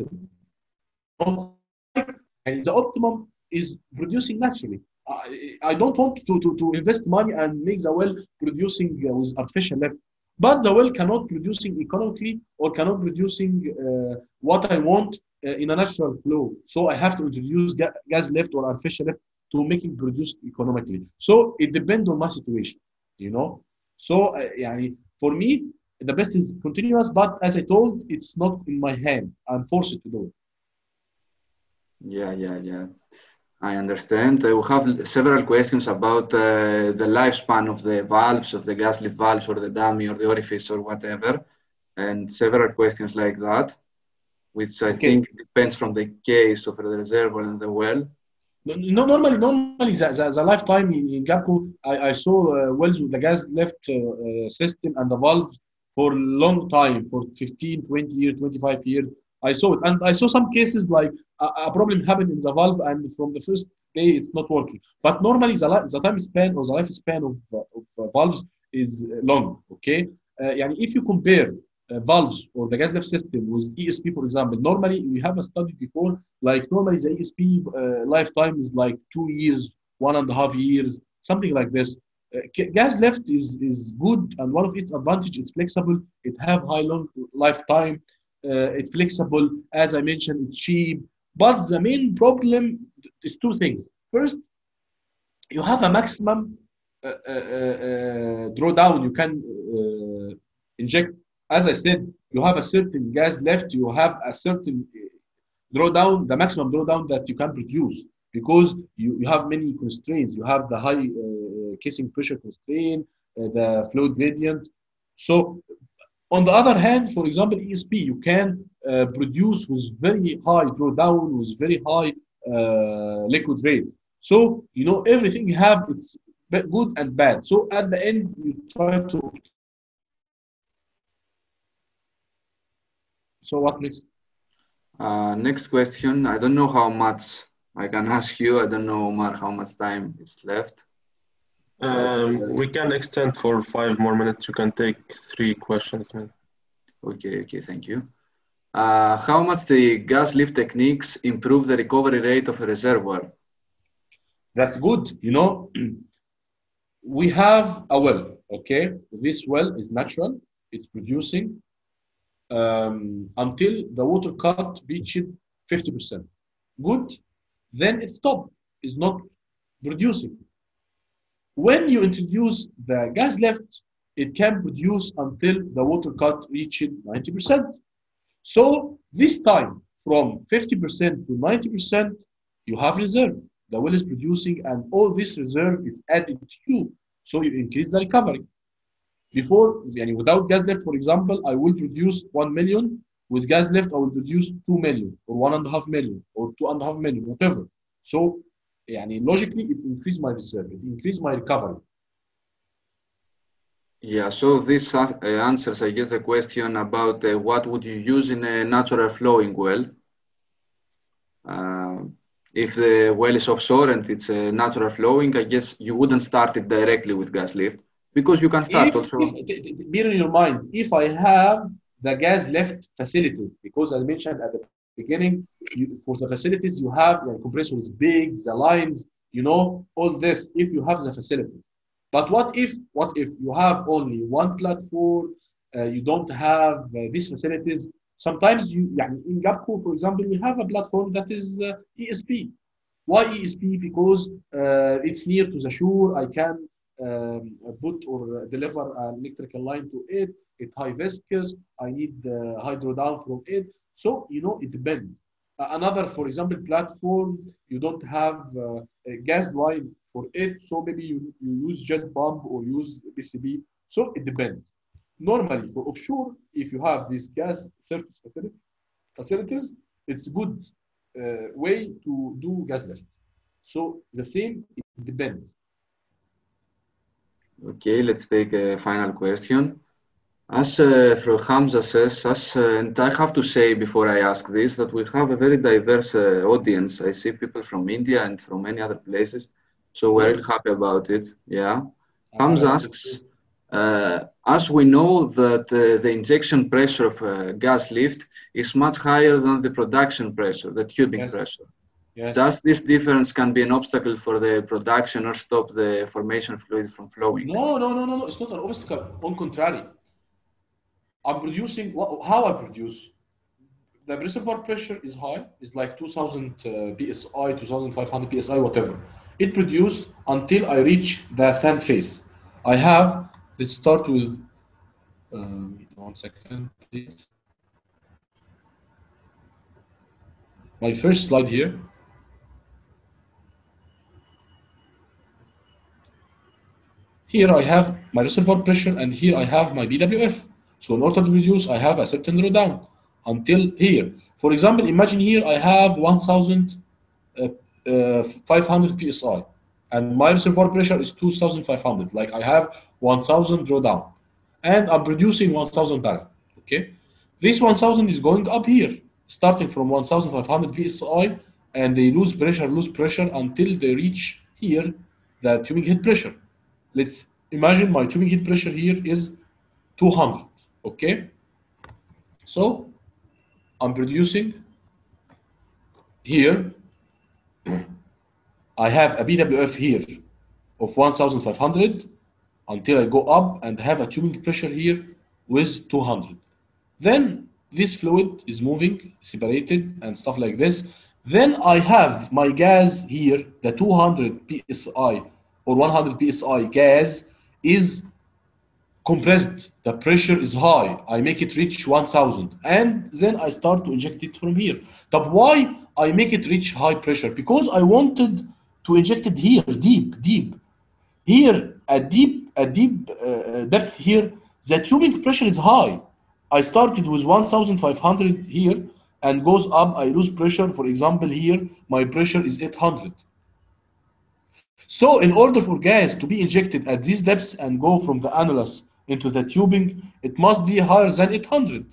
And the optimum is producing naturally. I, I don't want to, to, to invest money and make the well producing uh, with artificial lift. But the well cannot producing economically or cannot producing uh, what I want uh, in a natural flow. So I have to introduce gas lift or artificial lift to make it produce economically. So it depends on my situation, you know. So uh, for me, the best is continuous, but as I told, it's not in my hand. I'm forced to do it. Yeah, yeah, yeah. I understand. Uh, we have several questions about uh, the lifespan of the valves, of the gas lift valves, or the dummy, or the orifice, or whatever, and several questions like that which I okay. think depends from the case of the reservoir and the well. No, normally, normally the, the, the lifetime in, in I, I saw uh, wells with the gas lift uh, uh system and the valves for a long time, for 15, 20 years, 25 years. I saw it. And I saw some cases like a, a problem happened in the valve and from the first day it's not working. But normally the, the time span or the lifespan of, of uh, valves is long, okay? Uh, if you compare uh, valves or the gas lift system with ESP, for example, normally we have a study before like normally the ESP uh, lifetime is like two years, one and a half years, something like this. Uh, gas lift is is good, and one of its advantage is flexible. It have high long lifetime. Uh, it's flexible, as I mentioned, it's cheap. But the main problem is two things. First, you have a maximum uh, uh, drawdown you can inject. As I said, you have a certain gas lift. You have a certain drawdown, the maximum drawdown that you can produce because you, you have many constraints. You have the high uh, casing pressure constraint, uh, the flow gradient. So, on the other hand, for example, ESP, you can uh, produce with very high drawdown, with very high liquid rate. So, you know, everything you have its good and bad. So, at the end, you try to. So, what next? Uh, next question. I don't know how much I can ask you. I don't know, Omar, how much time is left. Um, we can extend for five more minutes. You can take three questions, man. Okay, okay, thank you. Uh, how much the gas lift techniques improve the recovery rate of a reservoir? That's good. You know, we have a well, okay? This well is natural, it's producing um, until the water cut reaches 50%. Good. Then it stops, it's not producing. When you introduce the gas lift, it can produce until the water cut reaches 90%. So this time, from 50% to 90%, you have reserve. The well is producing, and all this reserve is added to you. So you increase the recovery. Before, yani without gas lift, for example, I will produce 1 million. With gas lift, I will produce 2 million, or 1.5 million, or 2.5 million, whatever. So, yani logically, it increased my reserve, it increased my recovery. Yeah, so this uh, answers, I guess, the question about uh, what would you use in a natural flowing well. Uh, if the well is offshore and it's a natural flowing, I guess you wouldn't start it directly with gas lift because you can start if, also. If, bear in your mind, if I have the gas lift facility, because I mentioned at the beginning, you, for the facilities you have, the compressor is big, the lines, you know, all this, if you have the facility. But what if, what if you have only one platform, uh, you don't have uh, these facilities? Sometimes you, in GUPCO, for example, we have a platform that is uh, ESP. Why ESP? Because uh, it's near to the shore. I can um, put or deliver an electrical line to it. It high viscous. I need uh, high drawdown from it. So you know it depends. another, for example, platform you don't have uh, a gas line for it. So maybe you, you use jet pump or use PCP. So it depends. Normally for offshore, if you have these gas surface facility, facilities, it's a good uh, way to do gas lift. So the same, it depends. Okay, let's take a final question. As uh, Fru Hamza says, as, uh, and I have to say before I ask this, that we have a very diverse uh, audience. I see people from India and from many other places. So we're really happy about it. Yeah. Hamza asks, uh, as we know that uh, the injection pressure of a gas lift is much higher than the production pressure, the tubing Yes. pressure. Yes. Does this difference can be an obstacle for the production or stop the formation of fluid from flowing? No, no, no, no, no. It's not an obstacle. On contrary, I'm producing. How I produce? The reservoir pressure is high. It's like 2,000 uh, psi, 2,500 psi, whatever. It produced until I reach the sand face. I have. Let's start with. Um, one second, please. My first slide here. Here I have my reservoir pressure and here I have my PWF. So in order to reduce, I have a certain drawdown until here. For example, imagine here I have 1,500 uh, uh, PSI and my reservoir pressure is 2,500. Like I have 1,000 drawdown and I'm producing 1,000 barrel. Okay. This 1,000 is going up here, starting from 1,500 PSI and they lose pressure, lose pressure until they reach here the tubing head pressure let's imagine my tubing head pressure here is 200 okay? So i'm producing here i have a pwf here of 1500 until i go up and have a tubing pressure here with 200 then this fluid is moving separated and stuff like this. Then i have my gas here the 200 psi or 100 psi gas is compressed. The pressure is high. I make it reach 1000 and then i start to inject it from here. But why i make it reach high pressure? Because i wanted to inject it here deep deep. Here a deep a deep uh, depth here the tubing pressure is high. I started with 1500 here and goes up. I lose pressure. For example here my pressure is 800 so in order for gas to be injected at these depths and go from the annulus into the tubing, it must be higher than 800,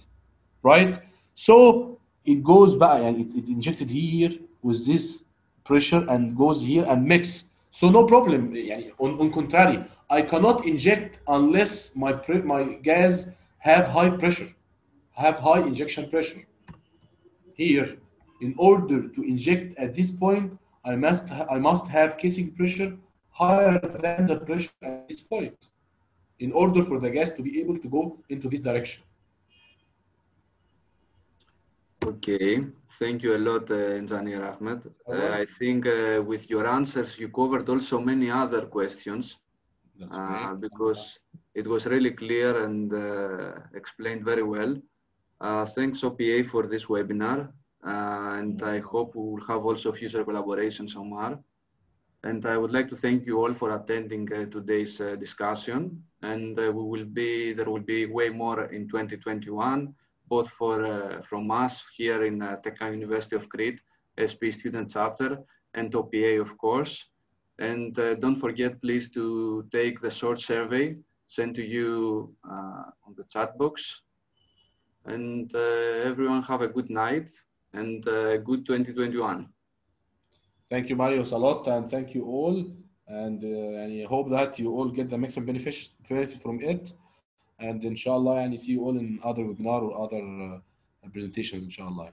right? So it goes by, and it, it injected here with this pressure and goes here and mix. So no problem. On, on contrary, I cannot inject unless my my gas have high pressure, have high injection pressure. Here, in order to inject at this point, I must I must have casing pressure higher than the pressure at this point, in order for the gas to be able to go into this direction. Okay, thank you a lot, uh, Engineer Ahmed. Uh, I think uh, with your answers, you covered also many other questions uh, because it was really clear and uh, explained very well. Uh, thanks OPA for this webinar, and I hope we will have also future collaborations on MAR. And I would like to thank you all for attending uh, today's uh, discussion. And uh, we will be there will be way more in 2021, both for uh, from us here in uh, University of Crete, SPE student chapter, and OPA of course. And uh, don't forget, please, to take the short survey sent to you uh, on the chat box. And everyone have a good night and uh, good 2021. Thank you, Marius, a lot, and thank you all. And, uh, and I hope that you all get the maximum benefit from it. And inshallah, and you see you all in other webinar or other uh, presentations, inshallah.